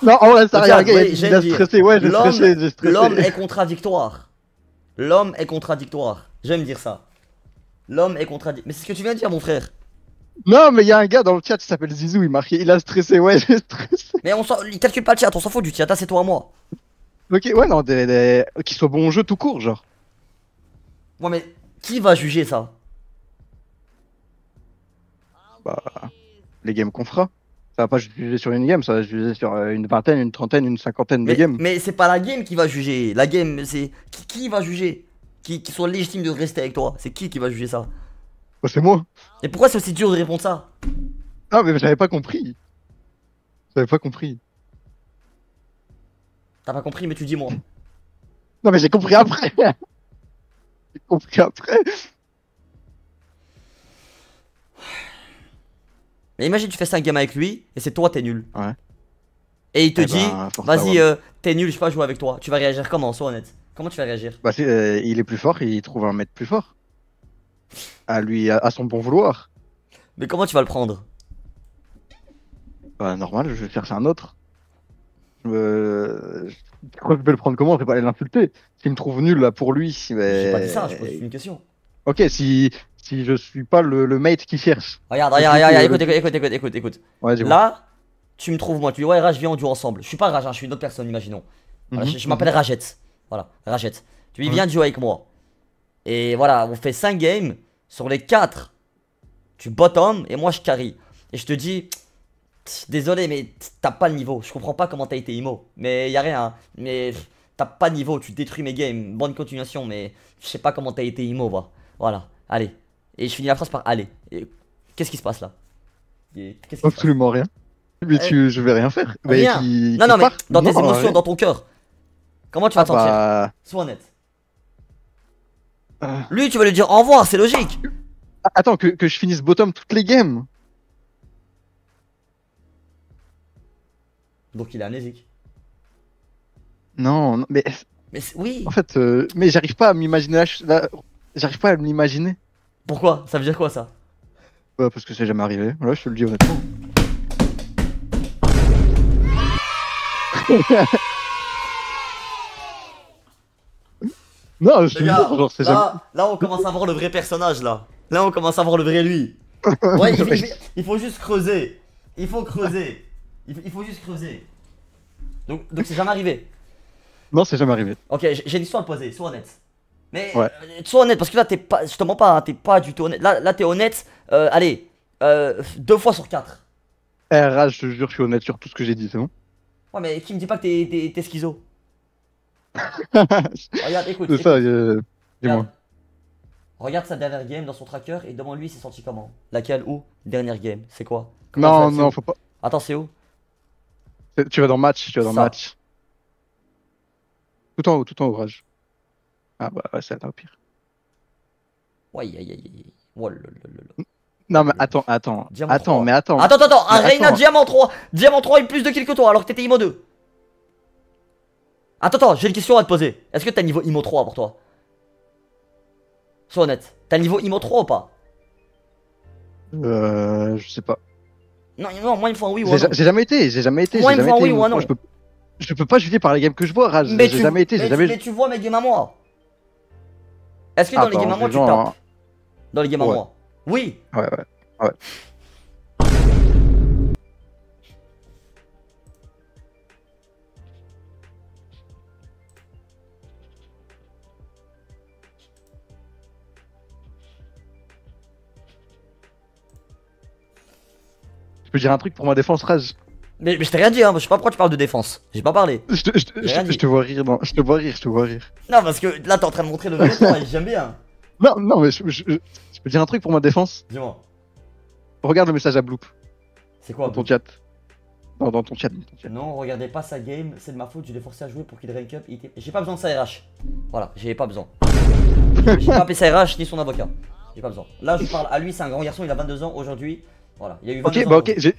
Non, ça Regarde, rien, stressé, ouais, j'ai L'homme- stressé, j'ai stressé. L'homme est contradictoire. L'homme est contradictoire. J'aime dire ça. L'homme est contradictoire. Mais c'est ce que tu viens de dire, mon frère. Non, mais il y a un gars dans le chat qui s'appelle Zizou, il marquait, il a stressé, ouais, j'ai stressé. Mais on il calcule pas le chat, on s'en fout du chat, c'est toi à moi. Ok, ouais, non, des, des... qu'il soit bon au jeu tout court, genre. Ouais, mais qui va juger ça? Bah, les games qu'on fera. Ça va pas juger sur une game, ça va juger sur euh, une vingtaine, une trentaine, une cinquantaine de Mais, games. mais c'est pas la game qui va juger. La game, c'est. Qui, qui va juger? Qui, qui soit légitime de rester avec toi C'est qui qui va juger ça? Oh, c'est moi. Et pourquoi c'est aussi dur de répondre ça? Ah, mais j'avais pas compris. J'avais pas compris. T'as pas compris, mais tu dis moi. Non, mais j'ai compris après. j'ai compris après. Mais imagine, tu fais 5 games avec lui et c'est toi, t'es nul. Ouais. Et il te Eh dit, ben, vas-y, euh, t'es nul, je peux pas jouer avec toi. Tu vas réagir comment, sois honnête? Comment tu vas réagir? Bah, euh, il est plus fort, il trouve un maître plus fort. À lui, à, à son bon vouloir. Mais comment tu vas le prendre? Bah, normal, je vais chercher un autre. Je me- je crois que je vais le prendre comment? Je vais pas aller l'insulter. S'il me trouve nul là pour lui, si, J'ai pas dit ça, je pose une question. Ok, si, si je suis pas le, le mate qui cherche. Regarde, regarde, regarde, écoute, écoute, écoute, écoute, écoute. Ouais. Là, tu me trouves moi, tu dis ouais Raj viens on joue ensemble. Je suis pas Raj, hein, je suis une autre personne, imaginons. Voilà, Mhm, je je m'appelle Rajette. Voilà, Rajette. Tu dis Ouais. viens jouer avec moi. Et voilà, on fait 5 games. Sur les 4, tu bottom et moi je carry. Et je te dis, désolé mais t'as pas le niveau. Je comprends pas comment t'as été IMO. Mais y a rien. hein. Mais t'as pas de niveau, tu détruis mes games. Bonne continuation, mais je sais pas comment t'as été IMO. va. Voilà, allez. Et je finis la phrase par allez. Et Qu'est-ce qui se passe là? Et Qu'est-ce qui se passe? Absolument rien. Mais tu, je vais rien faire. Mais Rien. qui- Non, qui non, mais dans tes émotions, dans ton cœur. Comment tu vas Ah te sentir? bah, Sois honnête. euh, Lui, tu vas lui dire au revoir, c'est logique. Attends, que, que je finisse bottom toutes les games. Donc il est amnésique. Non, non, mais Mais oui. en fait, euh, mais j'arrive pas à m'imaginer la- J'arrive pas à m'imaginer. Pourquoi? Ça veut dire quoi ça? Ouais, parce que c'est jamais arrivé. Voilà, je te le dis honnêtement. non, je te genre, c'est jamais. là, là, on commence à voir le vrai personnage là. Là, on commence à voir le vrai lui. Ouais, il, il- il faut juste creuser. Il faut creuser. Il, faut- il faut juste creuser. Donc, donc c'est jamais arrivé. Non, c'est jamais arrivé. Ok, j'ai une histoire à poser, sois honnête. Mais Ouais. euh, sois honnête parce que là t'es pas, je te mens pas, hein, t'es pas du tout honnête. Là, là t'es honnête. euh, allez, euh, deux fois sur quatre. Eh, Raj, je te jure, je suis honnête sur tout ce que j'ai dit, c'est bon Ouais, mais qui me dit pas que t'es- schizo? Regarde, écoute. C'est ça, euh, dis-moi. Regarde. Sa dernière game dans son tracker et demande-lui s'est senti comment. Laquelle Où Dernière game, c'est quoi? Comment Non, non, faut pas. Attends, c'est où? Tu vas dans match, tu vas dans Ça. match. Tout en haut, tout en haut, Rage. Ah bah ouais, c'est au pire. Ouais, aïe, aïe, aïe. Oh. Non mais attends, attends, Diamant attends, 3. mais attends. Attends, attends, attends, un Mais Reina attends. Diamant 3 Diamant 3 a eu plus de kills que toi alors que t'étais IMO 2 Attends, attends, j'ai une question à te poser. Est-ce que t'as niveau IMO 3 pour toi? Sois honnête. T'as niveau IMO 3 ou pas? Euh, je sais pas. Non, non, moi il me faut un oui ou J'ai un non. j'ai jamais été, j'ai jamais été, Moi, il me faut un oui ou un non. Je peux, je peux pas juger par les games que je vois. Mais J'ai jamais été, j'ai jamais. Mais tu vois mes games à moi Est-ce que dans Ah, les bah, games à moi tu jugeant, tapes hein. Dans les games à Ouais. moi Oui Ouais, ouais. Je peux dire un truc pour ma défense, Rage. Mais, mais je t'ai rien dit, hein, je sais pas pourquoi tu parles de défense. J'ai pas parlé. Je te, je je je vois rire, non. Je te vois rire, je te vois rire. Non, parce que là t'es en train de montrer le vrai temps et j'aime bien. Non, non, mais je, je- peux dire un truc pour ma défense? Dis-moi. Regarde le message à Bloop C'est quoi dans ton chat. Non, dans ton chat. dans ton chat. Non, regardez pas sa game, c'est de ma faute, je l'ai forcé à jouer pour qu'il rank up. était- J'ai pas besoin de sa RH. Voilà, j'ai pas besoin. J'ai pas appelé sa RH ni son avocat. J'ai pas besoin. Là, je parle à lui, c'est un grand garçon, il a 22 ans aujourd'hui. Voilà, il y a eu 22 Ok, ans. bah ok, j'ai-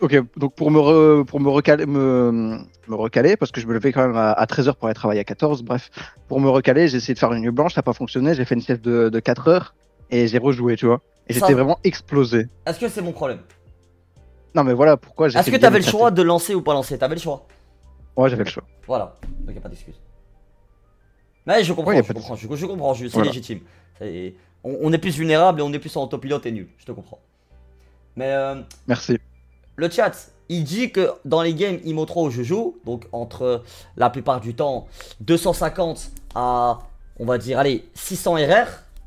ok, donc pour me, re- pour me recaler, me, me recaler, parce que je me levais quand même à, à 13h pour aller travailler à 14, bref, pour me recaler, j'ai essayé de faire une nuit blanche, ça n'a pas fonctionné, j'ai fait une sieste de, de 4 heures, et j'ai rejoué, tu vois. Et j'étais vraiment explosé. Est-ce que c'est mon problème? Non mais voilà pourquoi j'ai Est-ce que t'avais le choix de lancer ou pas lancer? T'avais le choix? Ouais, j'avais le choix. Voilà, donc y a pas d'excuse. Mais je comprends, Ouais, je comprends, je, je comprends, je- c'est Voilà. légitime. On est plus vulnérable et on est plus en autopilote et nul, je te comprends. Mais euh, Merci. Le chat, il dit que dans les games IMO 3 où je joue, donc entre la plupart du temps 250 à, on va dire, allez, 600 RR,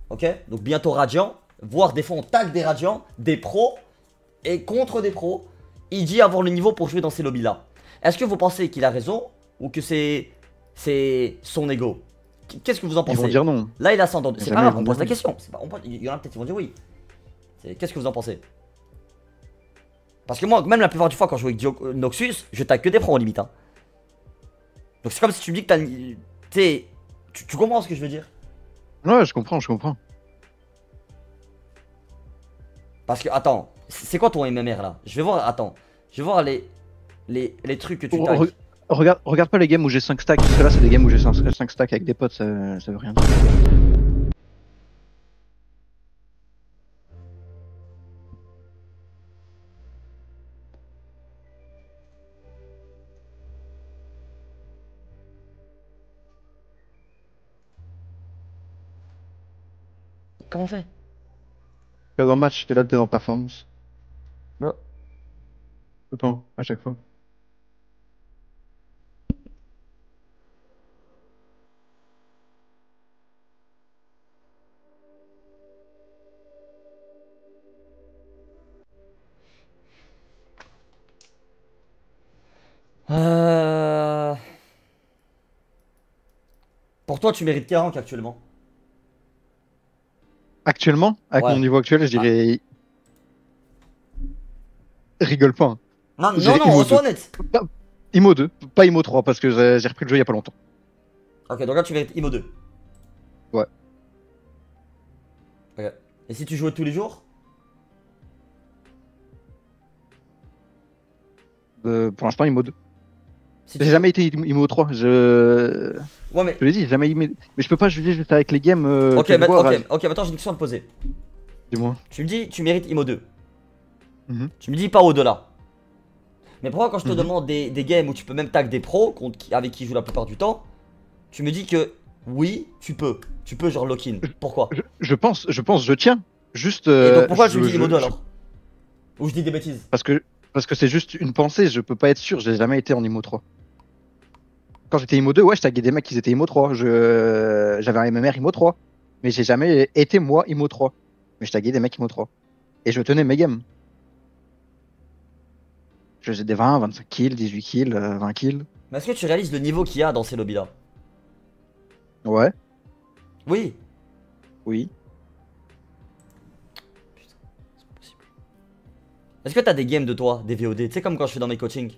ok Donc bientôt radiant, voire des fois on tag des radiants, des pros, et contre des pros, il dit avoir le niveau pour jouer dans ces lobbies-là. Est-ce que vous pensez qu'il a raison ou que c'est c'est son ego? Qu'est-ce que vous en Ils vont pensez? dire non. Là, il a 100 C'est pas grave, on pose la question. Pas, il y en a peut-être qui vont dire oui. Qu'est-ce que vous en pensez? Parce que moi, même la plupart du fois, quand je joue avec euh, Noxus, je tag que des pros en limite. hein. Donc c'est comme si tu me dis que t'as. tu, tu comprends ce que je veux dire? Ouais, je comprends, je comprends. Parce que, attends, c'est quoi ton MMR là? Je vais voir, attends, je vais voir les, les, les trucs que tu re- regarde, regarde pas les games où j'ai 5 stacks, parce que là c'est des games où j'ai 5, stacks avec des potes, ça, ça veut rien dire. Comment on fait? Dans le match, t'es là, t'es dans performance. Non. Le temps, à chaque fois. Euh... Pour toi, tu mérites 40 actuellement. Actuellement, avec Ouais. Ah. mon niveau actuel, je dirais. Rigole pas. hein. Non, non, non, 2. honnête. IMO 2, pas IMO 3 parce que j'ai repris le jeu il y a pas longtemps. Ok, donc là, tu mérites IMO 2. Ouais. Ok. Et si tu jouais tous les jours? Euh, pour l'instant, IMO 2. Si tu... J'ai jamais été IMO 3. Je. Ouais, mais. Je l'ai dit, j'ai jamais IMO. Mais je peux pas juger juste avec les games. euh, Ok, ok, maintenant j'ai une question à te poser. Dis-moi. Tu me dis, tu mérites IMO 2. Mhm. Tu me dis pas au-delà. Mais pourquoi quand je te Mhm. demande des, des games où tu peux même tag des pros contre avec qui je joue la plupart du temps, tu me dis que oui, tu peux. Tu peux genre lock-in. Pourquoi? Je, je pense, je pense, je tiens. Juste. Et euh, donc pourquoi je, dis IMO 2 je- alors? Ou je dis des bêtises? Parce que parce que c'est juste une pensée, je peux pas être sûr, j'ai jamais été en IMO 3. Quand j'étais IMO 2, ouais, je taguais des mecs qui étaient IMO 3. Je j'avais un MMR IMO 3, mais j'ai jamais été moi IMO 3. Mais je taguais des mecs IMO 3 et je tenais mes games. Je faisais des 20, 25 kills, 18 kills, euh, 20 kills. Mais est-ce que tu réalises le niveau qu'il y a dans ces lobbies là Ouais, Oui. oui. C'est pas possible. Est-ce que t'as des games de toi, des VOD Tu sais, comme quand je fais dans mes coachings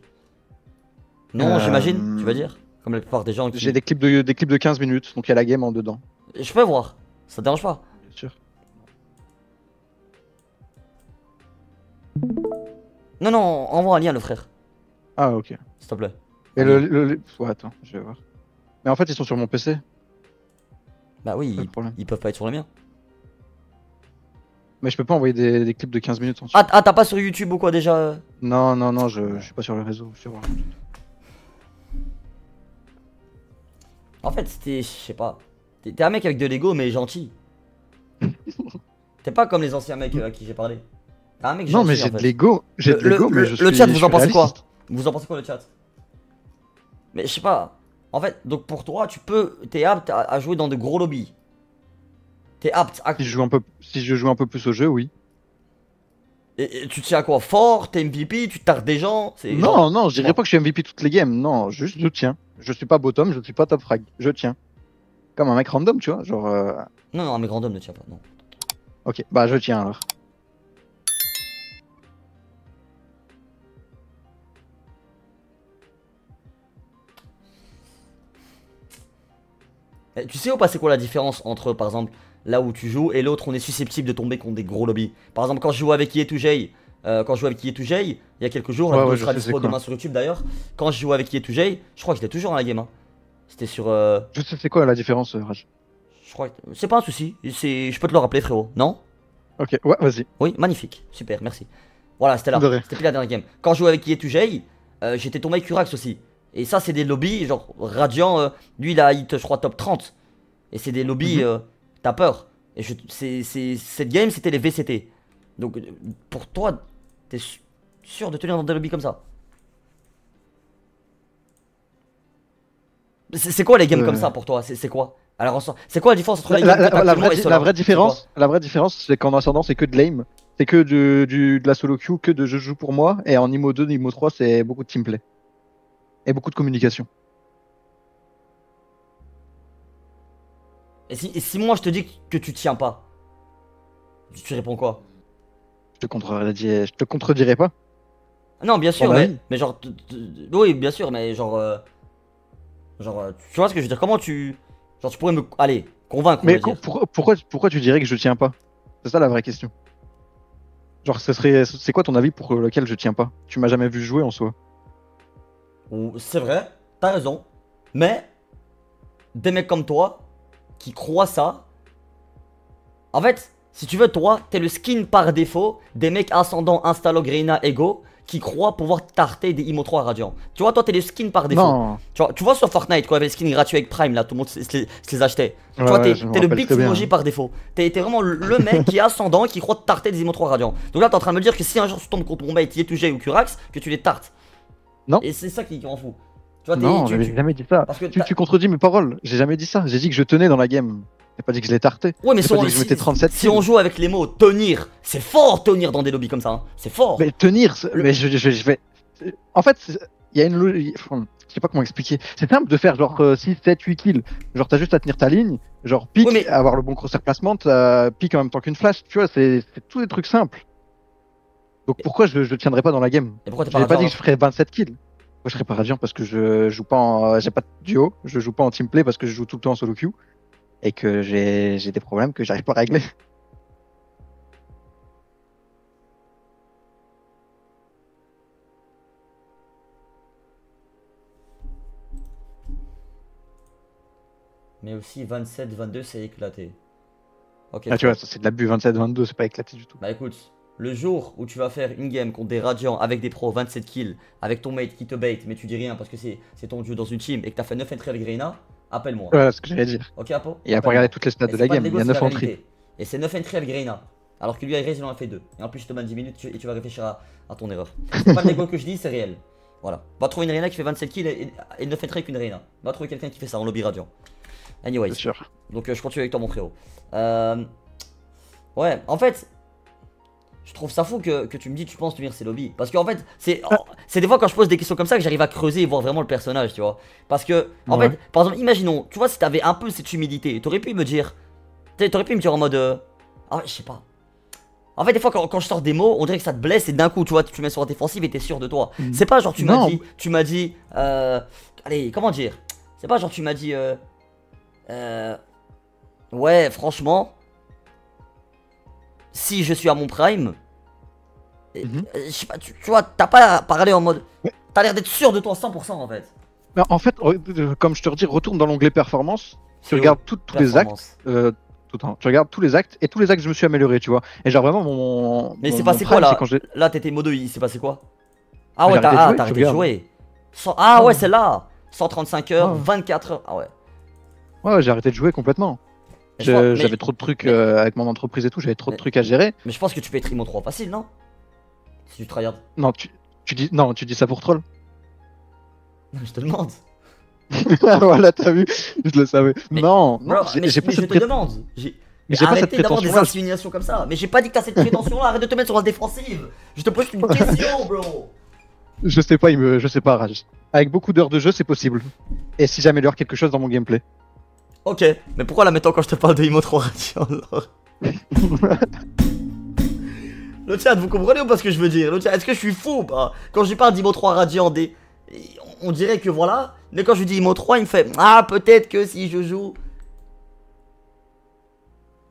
Non, Euh, j'imagine, tu vas dire? Comme la plupart des gens qui. J'ai des clips de des clips de 15 minutes, donc il y a la game en dedans. Je peux voir, ça te dérange pas Bien sûr. Non, non, envoie un lien, le frère, Ah ok. s'il te plaît. Et le, le- le- Ouais, attends, je vais voir. Mais en fait, ils sont sur mon PC. Bah oui, ils, ils peuvent pas être sur le mien. Mais je peux pas envoyer des, des clips de 15 minutes ensuite. Ah, ah, t'as pas sur YouTube ou quoi déjà? Non, non, non, je, je suis pas sur le réseau. je suis sur- En fait, c'était. Je sais pas. T'es un mec avec de l'ego, mais gentil. T'es pas comme les anciens mecs euh, à qui j'ai parlé. T'es un mec Non, gentil. mais j'ai de l'ego. J'ai Le- de l'ego, le- mais je suis le chat, vous en pensez quoi. Vous en pensez quoi le chat? Mais je sais pas. En fait, donc pour toi, tu peux. T'es apte à, jouer dans de gros lobbies. T'es apte à. Si je joue un peu, si je joue un peu plus au jeu, oui. Et- et tu tiens à quoi? Fort T'es MVP Tu tardes des gens Non, genre- non, je dirais pas que je suis MVP toutes les games. Non, juste je tiens. Je suis pas bottom, je suis pas top frag. Je tiens. Comme un mec random, tu vois. Genre, euh, Non, non, mais Grandhomme ne tient pas. Non. ok, bah je tiens alors. Eh, Tu sais ou pas c'est quoi la différence entre par exemple là où tu joues et l'autre on est susceptible de tomber contre des gros lobbies? Par exemple quand je jouais avec Yetujay, euh, quand je jouais avec Yetujay, il y a quelques jours, la Ouais, sera dispo demain sur YouTube d'ailleurs, quand je jouais avec Yetujay, je crois que j'étais toujours dans la game. hein. C'était sur... euh, Je sais c'est quoi la différence, euh, Raj? je crois que... C'est pas un souci, je peux te le rappeler frérot, non? Ok, ouais, vas-y. Oui, magnifique, super, merci. Voilà, c'était là, c'était plus la dernière game. Quand je jouais avec Yetujay, euh, j'étais tombé avec Urax aussi. Et ça c'est des lobbies, genre Radiant, lui il a hit je crois top 30. Et c'est des lobbies, Mhm. t'as peur. Et je, cette game c'était les VCT. Donc pour toi, t'es sûr de tenir dans des lobbies comme ça? C'est quoi les games Euh. comme ça pour toi? C'est quoi? Alors, c'est quoi la différence entre La, les games la- la vraie, et la vraie différence, la vraie différence, c'est qu'en ascendant, c'est que de lame. C'est que du, du- de la solo queue, que de je joue pour moi. Et en IMO 2, IMO 3, c'est beaucoup de teamplay. Et beaucoup de communication. et, si, et si moi je te dis que tu tiens pas tu réponds quoi? Je te contredirai, je te contredirai pas. Non, bien sûr, Ton mais, genre. Oui, bien sûr, mais genre. euh, Genre, euh, tu vois ce que je veux dire? Comment tu. Genre, tu pourrais me. Allez, convaincre, on Mais co- pourquoi, pourquoi, tu dirais que je tiens pas? C'est ça la vraie question. Genre, ce serait, c'est quoi ton avis pour lequel je tiens pas? Tu m'as jamais vu jouer en soi. C'est vrai, t'as raison. Mais. Des mecs comme toi, qui croient ça. En fait, si tu veux, toi, t'es le skin par défaut des mecs ascendants Instalo, Greena, Ego. Qui croient pouvoir tarter des Imo 3 radiants. Tu vois, toi, t'es le skin par défaut. Non. Tu vois, tu vois sur Fortnite, quand il y avait les skins gratuits avec Prime, là, tout le monde se, les, les achetait. tu Ouais, vois, t'es le big emoji par défaut. T'es vraiment le- mec qui est ascendant et qui croit tarter des Imo 3 radiants. Donc là, t'es en train de me dire que si un jour tu tombes contre mon mate, Yetugé ou Kurax, que tu les tartes. Non. Et c'est ça qui qui rend fou. Tu vois, t'es- Non, tu- jamais dit ça. Parce que tu contredis mes paroles. J'ai jamais dit ça. J'ai dit que je tenais dans la game. J'ai pas dit que je l'ai tarté. Ouais, mais si pas on, dit que je si- mettais 37 si on joue avec les mots tenir, c'est fort tenir dans des lobbies comme ça. hein. C'est fort. Mais tenir, Le- mais je, je- je vais. En fait, il y a une logique. Je sais pas comment expliquer. C'est simple de faire genre euh, 6, 7, 8 kills. Genre, t'as juste à tenir ta ligne. Genre, pique, mais- avoir le bon crosshair placement, t'as pique en même temps qu'une flash. Tu vois, c'est tous des trucs simples. Donc pourquoi je, je tiendrais pas dans la game? Et pourquoi t'es pas J'ai pas dit que je ferais 27 kills. Moi, je serais pas radiant parce que je joue pas en. J'ai pas de duo. Je joue pas en teamplay parce que je joue tout le temps en solo queue. Et que j'ai des problèmes que j'arrive pas à régler. Mais aussi 27, 22, c'est éclaté. Ok. Ah, tu vois, c'est de l'abus 27-22, c'est pas éclaté du tout. Bah écoute, le jour où tu vas faire une game contre des radiants avec des pros 27 kills, avec ton mate qui te bait, mais tu dis rien parce que c'est ton jeu dans une team et que t'as fait 9 entries avec Greena, appelle-moi. Voilà ce que j'allais dire. Ok Apo Et après, Appelle-moi. regarder toutes les stats de la pas game. Il y a c'est 9 la entrées. Et c'est 9 entries avec Greena. Alors que lui, Iris, il en a fait 2. Et en plus, je te donne 10 minutes et tu vas réfléchir à, à ton erreur. C'est pas l'ego que je dis, c'est réel. Voilà. Va trouver une Reina qui fait 27 kills et, et, et 9 entries avec une Reina. Va trouver quelqu'un qui fait ça en lobby radiant. Anyways. C'est sûr. Donc euh, je continue avec toi mon frérot. Euh, Ouais, en fait, Je trouve ça fou que, que tu me dis tu penses tenir ces lobbies. Parce qu'en fait, c'est c'est des fois quand je pose des questions comme ça que j'arrive à creuser et voir vraiment le personnage, tu vois. Parce que, en Ouais. fait, par exemple, imaginons, tu vois, si t'avais un peu cette humidité, t'aurais pu me dire. T'aurais pu me dire en mode. euh, Ah ouais, je sais pas. En fait, des fois, quand, quand je sors des mots, on dirait que ça te blesse et d'un coup, tu vois, tu te mets sur la défensive et t'es sûr de toi. Mm. C'est pas genre, tu m'as dit. Tu m'as dit. Euh, allez, comment dire? C'est pas genre, tu m'as dit. Euh, euh, ouais, franchement. Si je suis à mon prime. Mhm. euh, Je sais pas, tu, tu vois, t'as pas parlé en mode. T'as l'air d'être sûr de toi à 100% en fait. Mais en fait, euh, comme je te redis, retourne dans l'onglet performance. Tu regardes tous les actes. euh, tout. Tu regardes tous les actes et tous les actes je me suis amélioré, tu vois. Et genre vraiment mon. Mais c'est passé quoi là quand Là, t'étais modo, il s'est passé quoi Ah ouais, t'as arrêté de ah, jouer, Ah ouais, c'est là 135 heures, Ouais. 24 heures. Ah. Ouais, ouais, j'ai arrêté de jouer complètement. Mais je Je- mais- J'avais trop de trucs mais- euh, avec mon entreprise et tout, j'avais trop de Mais- trucs à gérer. Mais je pense que tu peux être Imo 3 facile, non? Si tu tryhard. Non, tu, tu dis non, tu dis ça pour troll. Non, je te demande. voilà, t'as vu, je le savais. Mais- non, non, j'ai mais, mais pas je cette te pré- demande. J'ai j'ai pas cette d'avoir des insinuations comme ça. Mais j'ai pas dit que t'as cette prétention là. Arrête de te mettre sur la défensive. Je te pose une question, bro. Je sais pas, il me, je sais pas, Raj. Avec beaucoup d'heures de jeu, c'est possible. Et si j'améliore quelque chose dans mon gameplay. Ok, mais pourquoi là maintenant quand je te parle de Imo 3 Radiant alors Le chat, vous comprenez ou pas ce que je veux dire? Le chat, est-ce que je suis fou ou pas? Quand je lui parle d'Imo 3 Radiant, des... on dirait que voilà. Mais quand je lui dis Imo 3, il me fait Ah, peut-être que si je joue.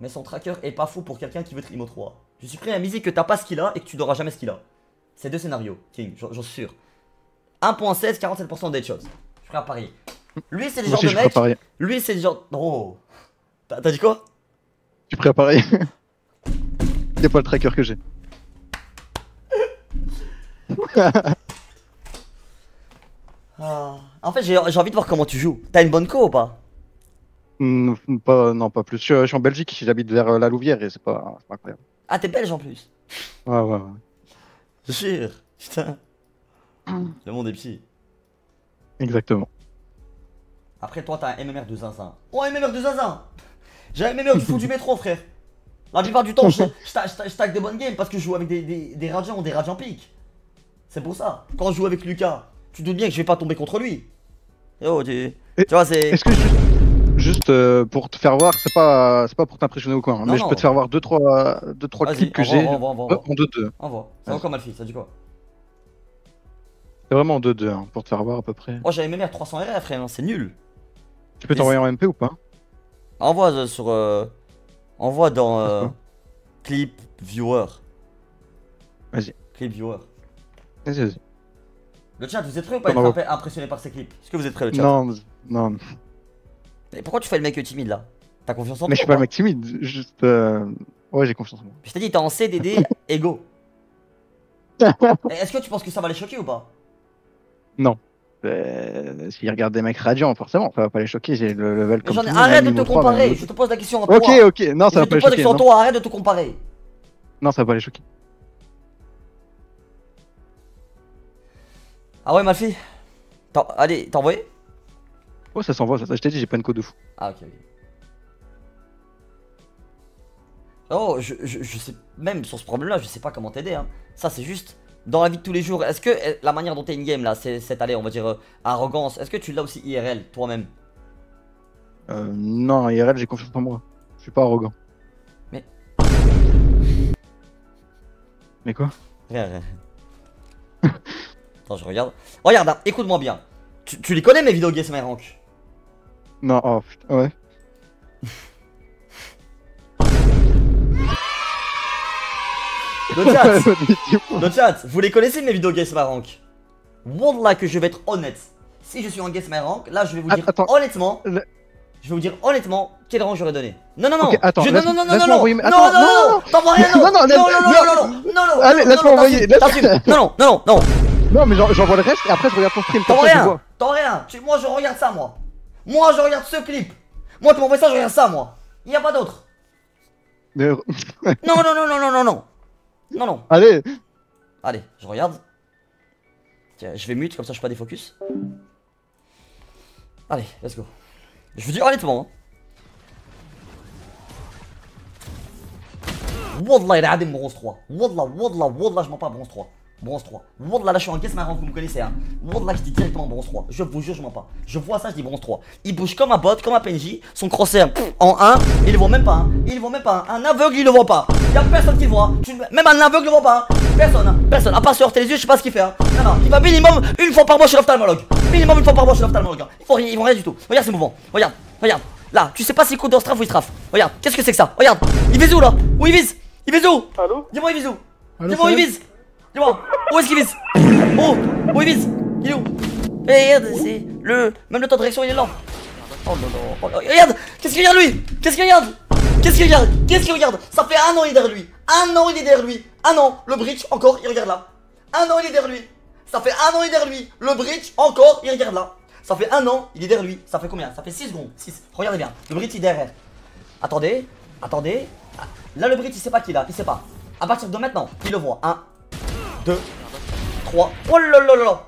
Mais son tracker est pas fou pour quelqu'un qui veut être Imo 3. Je suis prêt à miser que t'as pas ce qu'il a et que tu n'auras jamais ce qu'il a. C'est deux scénarios, King, j'en suis sûr. 1.16, 47% d'headshots. Je suis prêt à parier. Lui, c'est le genre de je mec. Lui, c'est le genre. Oh T'as dit quoi? Tu préparais. c'est pas le tracker que j'ai. Ah. En fait, j'ai envie de voir comment tu joues. T'as une bonne co ou pas? Pas, non, pas plus. Je, je suis en Belgique, j'habite vers euh, la Louvière et c'est pas, pas incroyable. Ah, t'es belge en plus. Ouais, ouais, ouais. Je jure. Putain. Le monde est petit. Exactement. Après, toi, t'as un MMR de zinzin. Oh, un MMR de zinzin J'ai un MMR du fou du métro, frère. La plupart du temps, je, je, ta- je ta- je tag des bonnes games parce que je joue avec des, des, des radiants ou des radiants piques. C'est pour ça. Quand je joue avec Lucas, tu te doutes bien que je vais pas tomber contre lui. Oh, tu, tu vois, c'est. Est-ce que juste, juste, euh, pour te faire voir, c'est pas, c'est pas pour t'impressionner ou quoi, hein, Non, mais je peux te faire voir deux trois, deux trois clips que j'ai en 2-2. Envoie. Vas-y. comme Alfie, ça dit quoi? C'est vraiment en 2-2 hein, pour te faire voir à peu près. Oh, j'ai un MMR 300 RR, frère, c'est nul. Tu peux t'envoyer en MP ou pas Envoie euh, sur. euh, Envoie dans. euh, clip viewer. Vas-y. Clip viewer. Vas-y, vas-y. Le chat, vous êtes prêts ou pas être impressionné par ces clips? Est-ce que vous êtes prêts, le chat? Non, non. Mais pourquoi tu fais le mec timide là? T'as confiance en Mais je toi suis pas le mec timide, juste. euh, Ouais, j'ai confiance en moi. Je t'ai dit, t'es en CDD ego. Et Est-ce que tu penses que ça va les choquer ou pas? Euh, S'ils regardent des mecs radiants, forcément, ça va pas les choquer, j'ai le level comme ai- Arrête de te niveau 3, même comparer, je te pose la question à toi. Ok, ok, non, ça va te pas les pose la choquer. question à Non, toi, arrête de te comparer. non, ça va pas les choquer. Ah ouais, Malfi Allez, t'as envoyé? Ouais, ça s'envoie, ça, ça, je t'ai dit, j'ai pas une code de fou. Ah ok ok. Oh, je, je, je sais, même sur ce problème-là, je sais pas comment t'aider. Hein. Ça, c'est juste dans la vie de tous les jours. Est-ce que euh, la manière dont t'es in-game là, c'est cette allée, on va dire, euh, arrogance, est-ce que tu l'as aussi IRL toi-même? Euh, non, IRL, j'ai confiance en moi. Je suis pas arrogant. Mais- Mais quoi? Rien, rien. Attends, je regarde. Regarde, hein, écoute-moi bien. Tu, tu les connais mes vidéos Guess My Rank? Non, oh putain, ouais. Le chat, le chat, vous les connaissez mes vidéos Guess My Rank Wallah que je vais être honnête. Si je suis en Guess My Rank, là je vais vous dire attends. honnêtement. Le- Je vais vous dire honnêtement quel rang j'aurais donné. Non, non, non. Ok, attends, je... non, non, non, non, non, non, non, non, non, non, non, Non, non, non, non, non, non, non, non, non, non, Allez, non, laisse-moi non, envoyer. Non, non, non, non, non, Non, mais j'en- j'envoie le reste et après je regarde ton stream. Je rien, t'envoies rien. Moi, je regarde ça, moi. Moi, je regarde ce clip. Moi, tu m'envoies ça, je regarde ça, moi. Il y a pas d'autre. Non, non, non, non, non, non, non. Non, non. Allez, Allez, je regarde. Tiens, je vais mute, comme ça je suis pas défocus. Allez, let's go. Je vous dis honnêtement. hein. Wallah, il a regardé bronze 3. Wallah, Wallah, Wallah, je mens pas, bronze 3. Bronze 3. Wallah, là, je suis en guess marrant, vous me connaissez, hein. Wallah, je dis directement bronze 3. Je vous jure, je mens pas. Je vois ça, je dis bronze 3. Il bouge comme un bot, comme un PNJ. Son crosshair pff, en 1, il le voit même pas. Hein. Il le voit même pas. hein. Un aveugle, il le voit pas. Y'a personne qui le voit. Même un aveugle le voit pas. hein. Personne, hein. personne. À part se heurter les yeux, je sais pas ce qu'il fait. Hein. Non, non, il va minimum une fois par mois chez l'ophtalmologue. Minimum une fois par mois chez l'ophtalmologue. Ils font rien, ils vont rien du tout. Regarde ces mouvements. Regarde, regarde. Là, tu sais pas s'il coûte dans strafe ou il strafe. Regarde, qu'est-ce que c'est que ça? Regarde, il vise où là? Où il vise? Il vise où? Allô? Dis-moi, il vise où? Dis-moi il vise Dis-moi, où est-ce qu'il vise? Oh, où il vise? Il est où? Eh, regarde, c'est le. Même le temps de réaction, il est lent. Oh non, non, oh, non. Regarde Qu'est-ce qu'il regarde lui? Qu'est-ce qu'il regarde? Qu'est-ce qu'il regarde? Qu'est-ce qu'il regarde? Ça fait un an, il est derrière lui. Un an, il est derrière lui. Un an, le bridge, encore, il regarde là. Un an, il est derrière lui. Ça fait un an, il est derrière lui. Le bridge, encore, il regarde là. Ça fait un an, il est derrière lui. Ça fait combien? Ça fait 6 secondes. 6. Regardez bien. Le bridge, il est derrière. Attendez, attendez. Ah, Là, le bridge, il sait pas qui est là. Il sait pas. À partir de maintenant, il le voit. 1, 2, 3. Oh là là là là.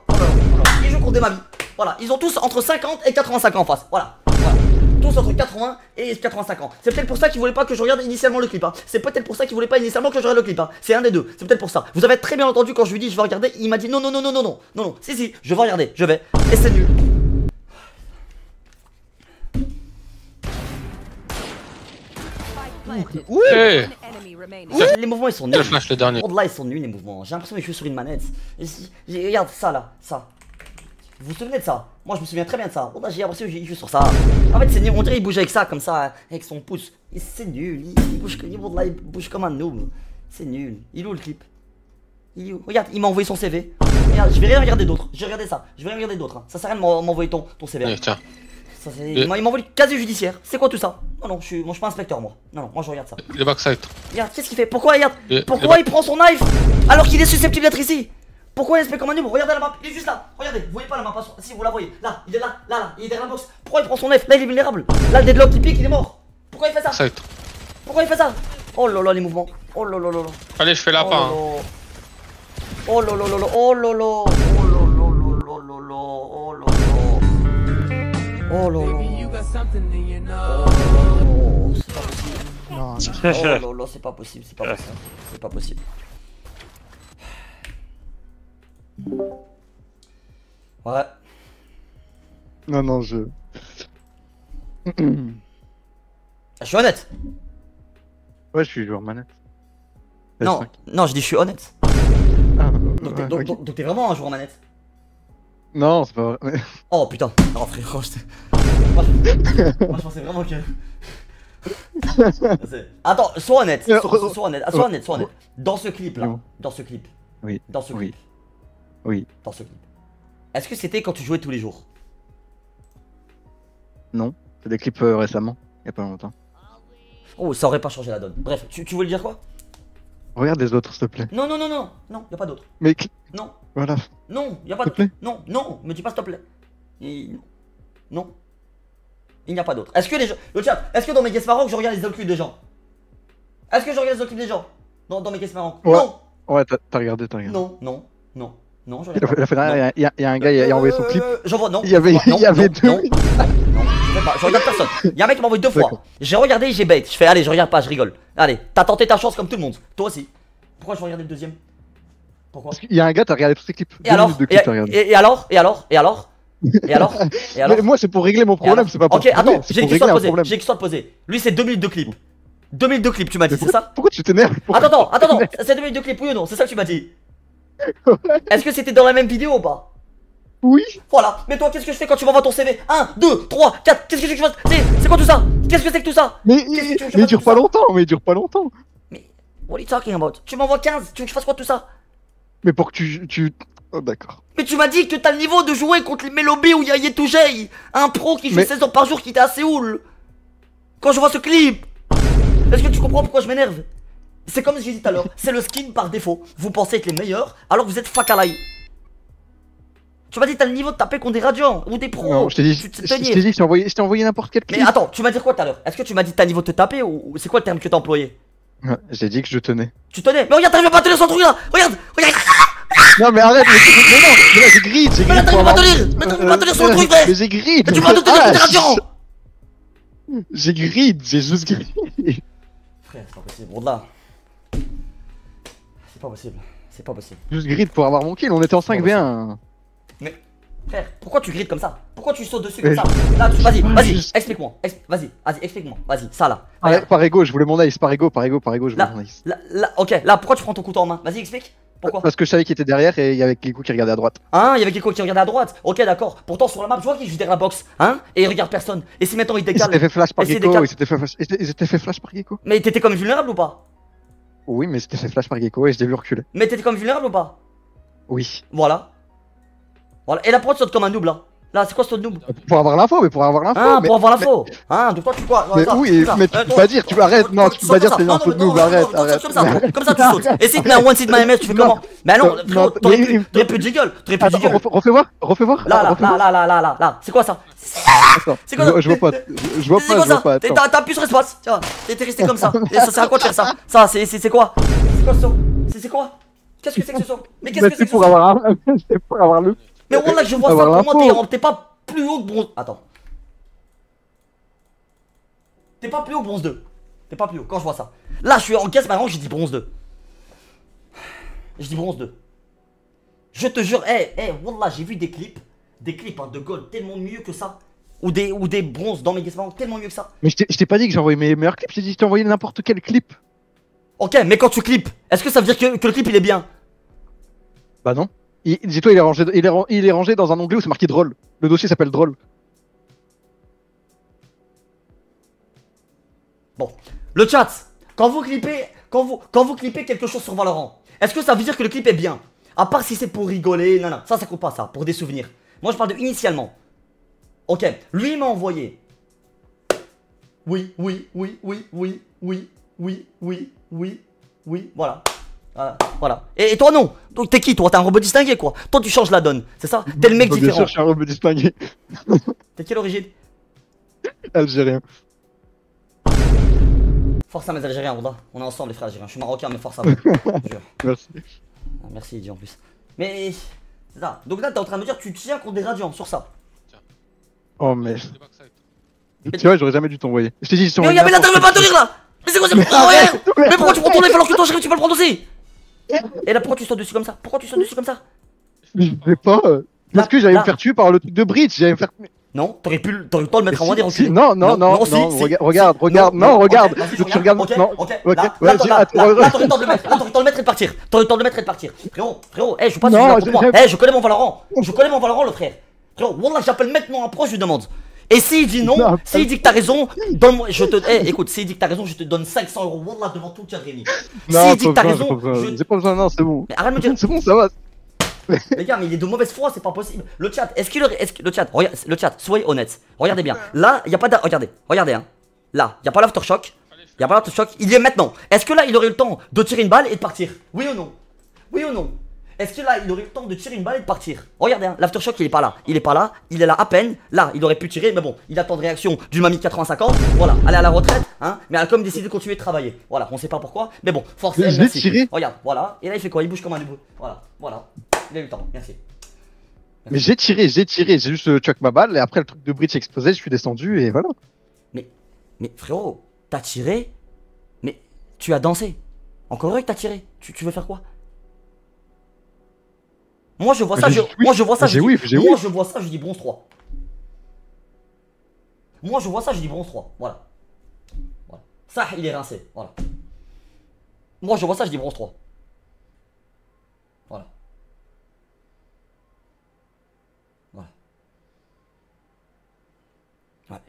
Ils jouent contre des mamies. Voilà, ils ont tous entre 50 et 85 ans en face. Voilà. voilà. Tous entre 80 et 85 ans. C'est peut-être pour ça qu'ils voulaient pas que je regarde initialement le clip. hein. C'est peut-être pour ça qu'ils voulaient pas initialement que je regarde le clip. hein. C'est un des deux. C'est peut-être pour ça. Vous avez très bien entendu quand je lui dis je vais regarder. Il m'a dit non, non, non, non, non, non, non, non. Si, si, je vais regarder. Je vais. Et c'est nul. Eh, Enemy Les mouvements ils sont nuls. flash le dernier là ils sont nuls les mouvements. J'ai l'impression que je suis sur une manette. Regarde ça là, ça. Vous vous souvenez de ça? Moi je me souviens très bien de ça. Oh, là, j'ai l'impression qu'il joue sur ça. En fait c'est nul. On dirait qu'il bouge avec ça comme ça, avec son pouce. C'est nul. Il, bouge, il, là, il bouge comme un noob. C'est nul. Il est où le clip? Il est où? Regarde, il m'a envoyé son CV. Regarde, je vais rien regarder d'autre. Je vais regarder ça. Je vais rien regarder d'autre. hein. Ça sert à rien de m'en- m'envoyer ton, ton CV. Tiens, Ça, il il envoyé le casier judiciaire. C'est quoi tout ça Non, non, je suis, moi, je suis pas inspecteur moi. Non, non, moi je regarde ça. les backside. Regarde, qu'est-ce qu'il fait Pourquoi regarde Pourquoi il prend son knife alors qu'il est susceptible d'être ici Pourquoi il se fait comme un noob Regardez la map, il est juste là. Regardez, vous voyez pas la map Si vous la voyez, là, il est là, là, là, il est derrière la box. Pourquoi il prend son knife Là, il est vulnérable. Là, le deadlock il pique, il est mort. Pourquoi il fait ça. Pourquoi il fait ça Oh là là, les mouvements. Oh là là là là. Allez, je fais la Oh part. là hein. là. Oh là là là. Oh là là. Oh là là là là là là. Oh là là. Oh là là. Oh, c'est pas possible. Non, non. Oh là, c'est pas possible, c'est pas possible. C'est pas possible. Ouais. Non, non, je. Je suis honnête. Ouais, je suis joueur manette. Non, PS5. non, je dis je suis honnête. Ah, Donc t'es ouais, donc- ok. donc- donc t'es vraiment un joueur manette. Non, c'est pas vrai. Oh putain. Non frérot, je moi, je... pensais vraiment que. Attends, sois honnête. Euh, Sois, re- sois honnête. Ah, Sois honnête, sois honnête. Dans ce clip là. Dans ce clip. Oui. Dans ce clip. Oui. Dans ce clip. Est-ce que c'était quand tu jouais tous les jours? Non. C'est des clips euh, récemment, il y a pas longtemps. Oh, ça aurait pas changé la donne. Bref, tu, tu voulais dire quoi? Regarde les autres, s'il te plaît. Non, non, non, non, non, y a pas d'autre. Mais Non, voilà. non, y a pas plaît. Non, non, me dis pas s'il te plaît. Il- Non. Il n'y a pas d'autre. Est-ce que les gens. Le chat, est-ce que dans mes guest Maroc, je regarde les occultes des gens? Est-ce que je regarde les occultes des gens? Dans, dans mes guest Maroc Ouais. Non, Ouais, t'as regardé, t'as regardé. non, non, non, non, je Il regarde il pas. il y, a- il y a un gars, il a, il envoyé son clip. Euh, J'en vois, non. Il y avait- il y deux. Non, je, regarde personne. Il y a un mec qui m'a envoyé deux fois. J'ai regardé, j'ai bait. Je fais, allez, je regarde pas, je rigole. Allez, t'as tenté ta chance comme tout le monde. Toi aussi. Pourquoi je vais regarder le deuxième? Pourquoi Parce qu'il y a un gars, t'as regardé tous ses clips. Et alors et, et- et alors Et alors Et alors Et alors Et alors Mais moi, c'est pour régler mon problème, c'est pas pour Ok, attends, j'ai une question à poser. J'ai une question à poser. Lui, c'est 2 minutes de clip. 2 minutes de clip, tu m'as dit, c'est ça Pourquoi tu t'énerves Attends, attends, attends, c'est 2 minutes de clip, oui ou non C'est ça que tu m'as dit Est-ce que c'était dans la même vidéo ou pas? Oui. Voilà, mais toi, qu'est-ce que je fais quand tu m'envoies ton CV 1, 2, 3, 4, qu'est-ce que fais je fasse C'est quoi tout ça? Qu'est-ce que c'est que tout ça? Mais, Qu'est-ce que tu veux que je mais il dure pas longtemps, mais il dure pas longtemps. Mais, what are you talking about? Tu m'envoies 15, tu veux que je fasse quoi tout ça? Mais pour que tu. tu... Oh, d'accord. Mais tu m'as dit que t'as le niveau de jouer contre les Melobi ou Yaye Toujei Un pro qui joue Mais- 16 heures par jour qui était à Séoul Quand je vois ce clip Est-ce que tu comprends pourquoi je m'énerve? C'est comme j'ai dit tout à l'heure, c'est le skin par défaut. Vous pensez être les meilleurs alors vous êtes fakalai. Tu m'as dit t'as le niveau de taper contre des radiants ou des pros. Non, je t'ai dit, je t'ai dit, je t'ai envoyé, n'importe quel Mais clip. attends, tu m'as dit quoi tout à l'heure? Est-ce que tu m'as dit t'as le niveau de te taper ou, ou c'est quoi le terme que t'as employé? Ouais, J'ai dit que je tenais. Tu tenais Mais regarde, t'arrives pas à tenir son truc là Regarde Regarde Non, mais arrête, mais, mais non, mais là j'ai grid, j'ai Mais là, t'arrives pas à tenir Mais t'arrives pas à tenir sur le Euh, truc, frère Mais j'ai grid Mais tu m'as contre des radiants J'ai grid, j'ai juste grid. Frère, c'est pas possible. Là. C'est pas possible. C'est pas possible. Juste grid pour avoir mon kill, on était en 5v1. Frère, pourquoi tu grides comme ça? Pourquoi tu sautes dessus comme ça? Là, tu- vas-y, vas-y, explique-moi. Ex- vas-y, vas-y, explique-moi. Vas-y, ça là. Par, Regarde. par ego, je voulais mon ice, par ego, par ego, par ego, je voulais Là, mon ice. là, là, ok, là, pourquoi tu prends ton couteau en main? Vas-y, explique. Pourquoi? Parce que je savais qu'il était derrière et il y avait Kikou qui regardait à droite. Hein Il y avait quelqu'un qui regardait à droite? Ok, d'accord. Pourtant, sur la map, je vois qu'il est juste derrière la box. Hein Et il regarde personne. Et si maintenant il Il s'était décale. fait flash par Gecko, il s'était fait, flash- il s'était- il s'était fait flash par Gecko. Mais t'étais comme vulnérable ou pas? Oui, mais c'était fait flash par Gecko et je l'ai vu reculer. Mais t'étais comme vulnérable ou pas? Oui. Voilà. Voilà. Et là, pourquoi tu sautes comme un noob là Là, c'est quoi ce noob Pour avoir l'info, mais pour avoir l'info. Hein, mais... pour avoir l'info. Hein, donc toi, tu quoi Mais oui, ça. mais tu Euh, peux pas dire, tu peux- arrête, non, tu peux pas dire ça. faux Non, non, noob, arrête, arrête. Comme ça, comme ça, tu sautes. Et si t'es un one seed my MS, tu fais comment? Mais non, t'aurais mais- pu jiggle. T'aurais pu jiggle. refais, voir, refais voir. Là, là, là, là, là, là, là. C'est quoi ça? C'est quoi ça? je vois pas, je, vois C'est pas, je vois ça? pas. T'as appuyé sur espace, t'es t'es resté comme ça. Et ça sert à quoi de faire ça? Ça, c'est c'est- c'est quoi? C'est quoi ce son? C'est c'est quoi? Qu'est-ce que c'est que ce son? Mais qu'est-ce Mais que c'est c'est pour c'est avoir le. Mais voilà que je vois ça, avoir pour moi t'es pas plus haut que bronze. Attends. T'es pas plus haut que bronze 2. T'es pas plus haut quand je vois ça. Là je suis en caisse maintenant, je dis bronze 2. Je dis bronze 2. Je te jure, eh, eh, wallah, j'ai vu des clips, des clips hein, de gold tellement mieux que ça. Ou des, ou des bronzes dans mes maintenant tellement mieux que ça. Mais je t'ai- je t'ai pas dit que j'ai envoyé mes meilleurs clips, je t'ai dit que je t'ai envoyé n'importe quel clip. Ok, mais quand tu clips, est-ce que ça veut dire que, que le clip il est bien? Bah non. Dis-toi, il est rangé, il est, il est rangé dans un onglet où c'est marqué drôle. Le dossier s'appelle drôle. Bon, le chat, quand vous clippez, quand vous, quand vous clippez quelque chose sur Valorant, est-ce que ça veut dire que le clip est bien? À part si c'est pour rigoler, non, non, ça, ça compte pas ça, pour des souvenirs. Moi, je parle de initialement. Ok, lui m'a envoyé. Oui, oui, oui, oui, oui, oui, oui, oui, oui, oui, voilà. Voilà, voilà. Et, et toi non Donc t'es qui toi? T'es un robot distingué quoi Toi tu changes la donne, c'est ça? T'es le mec Bien différent. sûr, je suis un robot distingué. T'es quelle origine? Algérien. Force à mes Algériens, Wallah. On est ensemble les frères algériens. Je suis marocain mais force à vous. Je te. Merci. Ah, merci Eddie en plus. Mais c'est ça. Donc là t'es en train de me dire que tu tiens contre des radiants sur ça. Oh, mais. C'est. Tu vois, j'aurais jamais dû t'envoyer. Je t'ai dit, je Mais regarde, mais là t'arrives pas à quel tenir là Mais c'est quoi ça Mais Oh, ouais. Mais pourquoi tu prends ton life alors que toi chérie tu peux le prendre aussi? Et là pourquoi tu sautes dessus comme ça? Pourquoi tu sautes dessus comme ça? Je sais pas. Parce que j'allais me faire tuer par le truc de Bridge. J'allais me faire. Non, t'aurais pu, le- temps de mettre en Si, mode et si, reculer. non, non, non, non, regarde, regarde, non, regarde. tu regardes, non, ok, là, t'aurais le temps de le mettre, là, t'aurais le temps de le mettre et de partir. T'aurais le temps de le mettre et de partir. Frérot, frérot, eh, je suis pas Non, pour moi. Eh, je connais mon Valorant. Je connais mon Valorant, le frère. Frérot, Wallah, j'appelle maintenant un pro, je lui demande. Et s'il dit non, Non, s'il dit que t'as raison, donne-moi, je te, eh, écoute, s'il dit que t'as raison, je te donne 500 euros, Wallah, devant tout Rémi. Non, S'il dit que t'as raison, j'ai je- pas besoin, non, c'est bon. Mais arrête de me dire, C'est bon, ça va. les gars, mais il est de mauvaise foi, c'est pas possible. Le chat, est-ce qu'il que le chat, regarde, le chat, soyez honnête. Regardez bien. Là, il y a pas d'a- regardez, regardez hein. Là, il y a pas l'aftershock. Il y a pas l'aftershock, il y est maintenant. Est-ce que là, il aurait eu le temps de tirer une balle et de partir? Oui ou non? Oui ou non? Est-ce que là, il aurait eu le temps de tirer une balle et de partir Regardez, hein, l'aftershock, il est pas là. Il est pas là, il est là à peine. Là, il aurait pu tirer, mais bon, il attend de réaction d'une mamie de 85 ans. Voilà, aller à la retraite, hein. Mais elle a comme décidé de continuer de travailler. Voilà, on sait pas pourquoi, mais bon, force Je elle, l'ai tiré. Regarde, voilà. Et là, il fait quoi? Il bouge comme un debout. Voilà, voilà. Il a eu le temps, merci. Mais j'ai tiré, j'ai tiré, j'ai juste euh, chuck ma balle et après le truc de Bridge explosé, je suis descendu et voilà. Mais frérot, t'as tiré, mais tu as dansé. Encore heureux que t'as tiré. Tu, tu veux faire quoi? Moi je vois ça, je, moi je vois ça, je dis, moi je vois ça, je dis bronze 3. Moi je vois ça, je dis bronze 3. Voilà. voilà. Ça, il est rincé. Voilà. Moi je vois ça, je dis bronze 3. Voilà. Voilà. Ouais.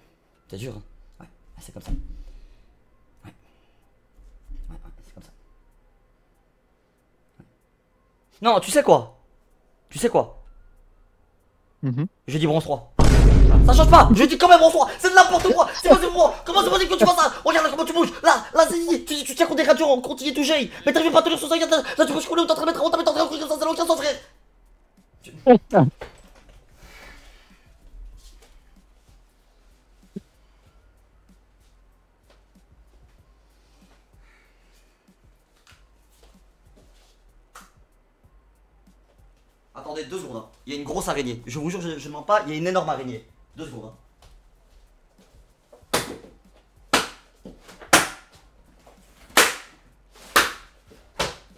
C'est dur, hein. Ouais. C'est comme ça. Ouais. Ouais, ouais, c'est comme ça. Non, tu sais quoi? Tu sais quoi Mhm. Je dis bronze 3. Ça change pas, je dis quand même bronze 3, c'est de n'importe quoi, c'est pas possible pour moi, comment c'est possible que tu fasses ça Regarde là comment tu bouges, là, là c'est tu, tu tiens contre des radios, on continue de toucher, mais t'arrives pas à tenir sur ça, là, là tu peux couler ou t'es en train de mettre en haut, t'es en train de comme ça, ça n'a aucun sens frère Deux secondes, hein. il y a une grosse araignée, je vous jure, je, je mens pas, il y a une énorme araignée. Deux secondes. hein.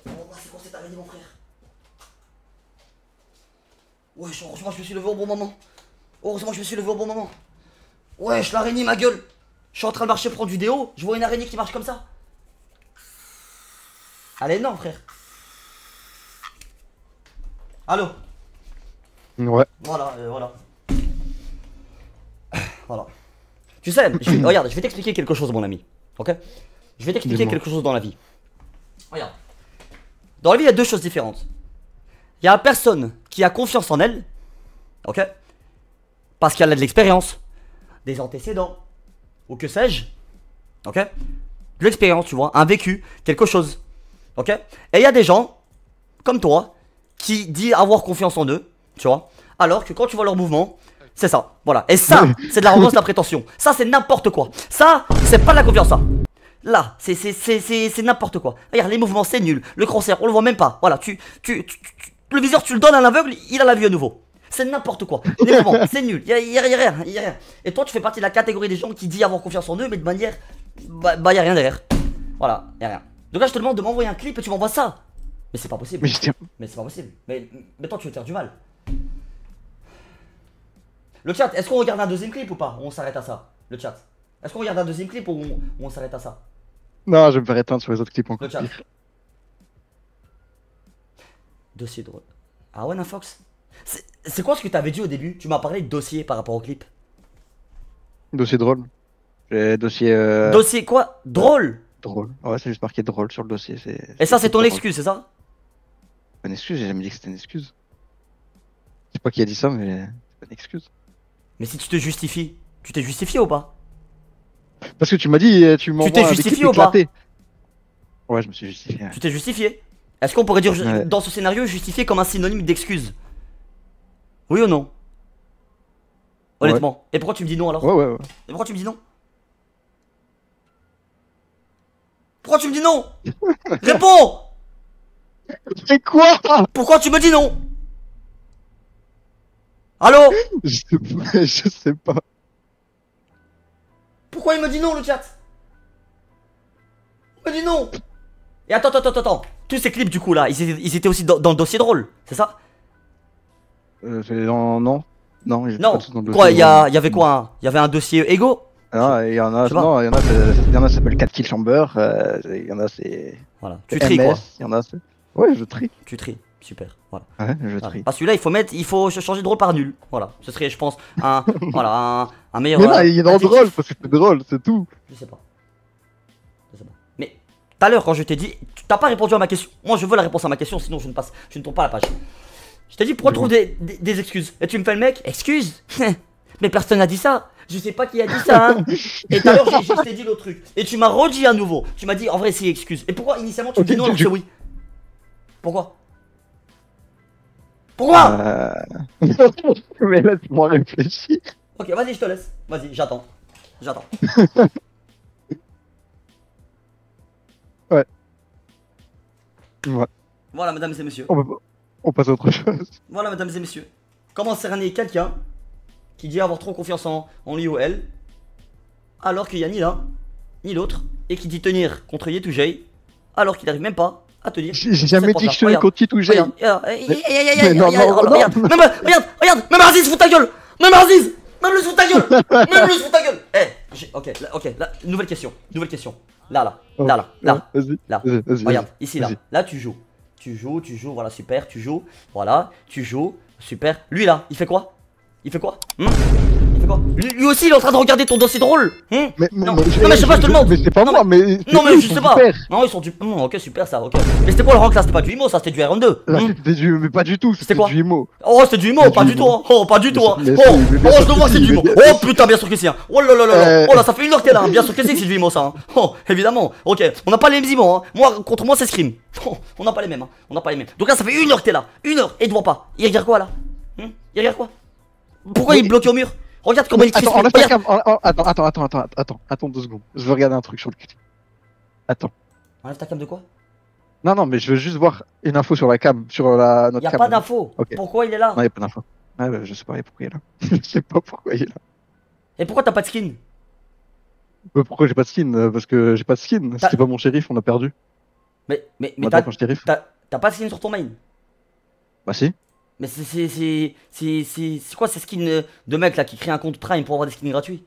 Oh, mon frère? Wesh, heureusement, je me suis levé au bon moment. Heureusement, je me suis levé au bon moment. Wesh, l'araignée, ma gueule. Je suis en train de marcher prendre du déo. Je vois une araignée qui marche comme ça. Elle est énorme, frère. Allô? Ouais. Voilà, euh, voilà. Voilà. Tu sais, je vais- regarde, je vais t'expliquer quelque chose, mon ami. Ok? Je vais t'expliquer quelque chose dans la vie. Regarde. Dans la vie, il y a deux choses différentes. Il y a la personne qui a confiance en elle. Ok? Parce qu'elle a de l'expérience, des antécédents, ou que sais-je. Ok? De l'expérience, tu vois, un vécu, quelque chose. Ok? Et il y a des gens, comme toi, qui disent avoir confiance en eux, tu vois. Alors que quand tu vois leur mouvement, c'est ça, voilà. Et ça, c'est de l'arrogance, de la prétention. Ça, c'est n'importe quoi. Ça, c'est pas de la confiance, ça. Là, c'est n'importe quoi. Regarde, les mouvements, c'est nul. Le cancer, on le voit même pas. Voilà, tu, tu, tu- tu- le viseur, tu le donnes à l'aveugle, il a la vue à nouveau. C'est n'importe quoi. Les mouvements, c'est nul. Il y a, y a- y a rien, y a rien. Et toi, tu fais partie de la catégorie des gens qui dit avoir confiance en eux, mais de manière. Bah, bah y a rien derrière. Voilà, y a rien. Donc là, je te demande de m'envoyer un clip et tu m'envoies ça. Mais c'est pas possible. Mais. Mais c'est pas possible. Mais, mais toi, tu veux te faire du mal. Le chat, est-ce qu'on regarde un deuxième clip ou pas Ou on s'arrête à ça Le chat? Est-ce qu'on regarde un deuxième clip ou on, s'arrête à ça? Non, je vais me faire éteindre sur les autres clips encore. Le chat. Dossier drôle. Ah ouais, Fox C'est quoi ce que t'avais dit au début? Tu m'as parlé de dossier par rapport au clip. Dossier drôle. J'ai dossier euh, Dossier quoi? Drôle drôle. Ouais, c'est juste marqué drôle sur le dossier. Et ça, c'est ton drôle. excuse, c'est ça? Une excuse, j'ai jamais dit que c'était une excuse. Sais pas qui a dit ça, mais c'est pas une excuse. Mais si tu te justifies, tu t'es justifié ou pas? Parce que tu m'as dit, tu m'envoies t'es des justifié ou pas? Ouais, je me suis justifié. ouais. Tu t'es justifié? Est-ce qu'on pourrait dire Ouais. dans ce scénario justifié comme un synonyme d'excuse? Oui ou non? Honnêtement. Et pourquoi tu me dis non alors? Ouais, ouais, ouais. Et pourquoi tu me dis non? Pourquoi tu me dis non? Réponds C'est quoi? Pourquoi tu me dis non? Allô je sais, pas, je sais pas. Pourquoi il me dit non le chat Il me dit non Et attends, attends, attends, attends. Tous ces clips du coup là, ils étaient, ils étaient aussi dans, dans le dossier drôle, c'est ça Euh. Non, non, ils étaient Non. pas tous dans le Quoi, il y, avait quoi hein Il y avait un dossier égo Ah, il y en a, non, il y en a, c'est- il y en a, ça s'appelle 4 kill chamber, euh, il y en a, c'est. Voilà. Tu tries quoi Il y en a, c'est. Ouais, je trie. Tu tries, super. Voilà. Ouais, je Voilà. trie. Ah, celui-là, il faut mettre, il faut changer de rôle par nul. Voilà. Ce serait, je pense, un, voilà, un, un meilleur. Mais là, euh, il est dans drôle, parce que c'est drôle, c'est tout. Je sais pas. Je sais pas. Mais tout à l'heure, quand je t'ai dit, tu t'as pas répondu à ma question. Moi, je veux la réponse à ma question, sinon je ne passe, je ne tourne pas la page. Je t'ai dit pourquoi trouver des, des- des excuses. Et tu me fais le mec, excuse. Mais personne n'a dit ça. Je sais pas qui a dit ça. Hein. Et tout à l'heure, j'ai- je t'ai dit l'autre truc. Et tu m'as redit à nouveau. Tu m'as dit en vrai, c'est excuse. Et pourquoi initialement tu me dis non alors que oui? Pourquoi? Pourquoi Euh... Mais laisse-moi réfléchir. Ok, vas-y, je te laisse. Vas-y, j'attends. J'attends. Ouais. Voilà, mesdames et messieurs. On, peut pas- on passe à autre chose. Voilà, mesdames et messieurs. Comment cerner quelqu'un qui dit avoir trop confiance en, en lui ou elle, alors qu'il n'y a ni l'un ni l'autre, et qui dit tenir contre Yetujay, alors qu'il n'arrive même pas à tenir. J'ai j'ai jamais dit que je tenais contre qui tout j'ai. Regarde, regarde, regarde, regarde, même, Aziz, fous ta gueule, même Aziz, même le sous ta gueule, même le sous ta gueule. Eh, ok, là, ok, là, nouvelle question, nouvelle question. Là, là, là, là, là. Vas-y, Là. vas-y. Regarde, ici là. Là tu joues. Tu joues, tu joues, voilà, super, tu joues. Voilà, tu joues, super. Lui là, il fait quoi? Il fait quoi? Hmm? Quoi lui, aussi il est en train de regarder ton dossier drôle. Mais, Non. Non, mais je sais pas, je te demande. Mais c'est pas Non, moi, mais. non mais je sais pas. Non ils sont du. Ok super ça, ok. Mais c'était quoi le rank là C'était pas du IMO ça, c'était du R2. Là, Hmm c'était du. Mais pas du tout, c'était quoi du IMO. Oh c'était du IMO, pas du tout. Hein. Oh pas du tout. hein. Oh, oh je le vois c'est du IMO. Oh putain bien sûr que c'est. hein. Oh là là là là. Euh. Oh là ça fait une heure que t'es là. hein. Bien sûr que c'est du IMO ça. hein. Oh évidemment. Ok. On n'a pas les mêmes IMO. Hein. Moi contre moi c'est Scream. Oh, on n'a pas les mêmes. Hein. On n'a pas les mêmes. Donc là ça fait une heure que t'es là. Une heure et il te voit pas. Il regarde quoi là? Hmm? Il regarde quoi? Pourquoi il est bloqué au mur? Regarde comment il Attends, Regarde. cam. en- en- Attends, attends, attends, attends, attends, attends deux secondes. Je veux regarder un truc sur le cul. Attends. Enlève ta cam de quoi? Non, non, mais je veux juste voir une info sur la cam, sur la notre Y a cam. pas d'info. Ok. Pourquoi il est là? Non, y a pas d'info. Ouais, bah, je sais pas pourquoi il est là. je sais pas pourquoi il est là. Et pourquoi t'as pas de skin? Euh, Pourquoi j'ai pas de skin? Euh, Parce que j'ai pas de skin. C'était pas mon shérif, on a perdu. Mais mais mais t'as T'as pas de skin sur ton main? Bah si. Mais c'est. C'est c'est- c'est- c'est- c'est quoi ces skins euh, de mecs là qui créent un compte Prime pour avoir des skins gratuits?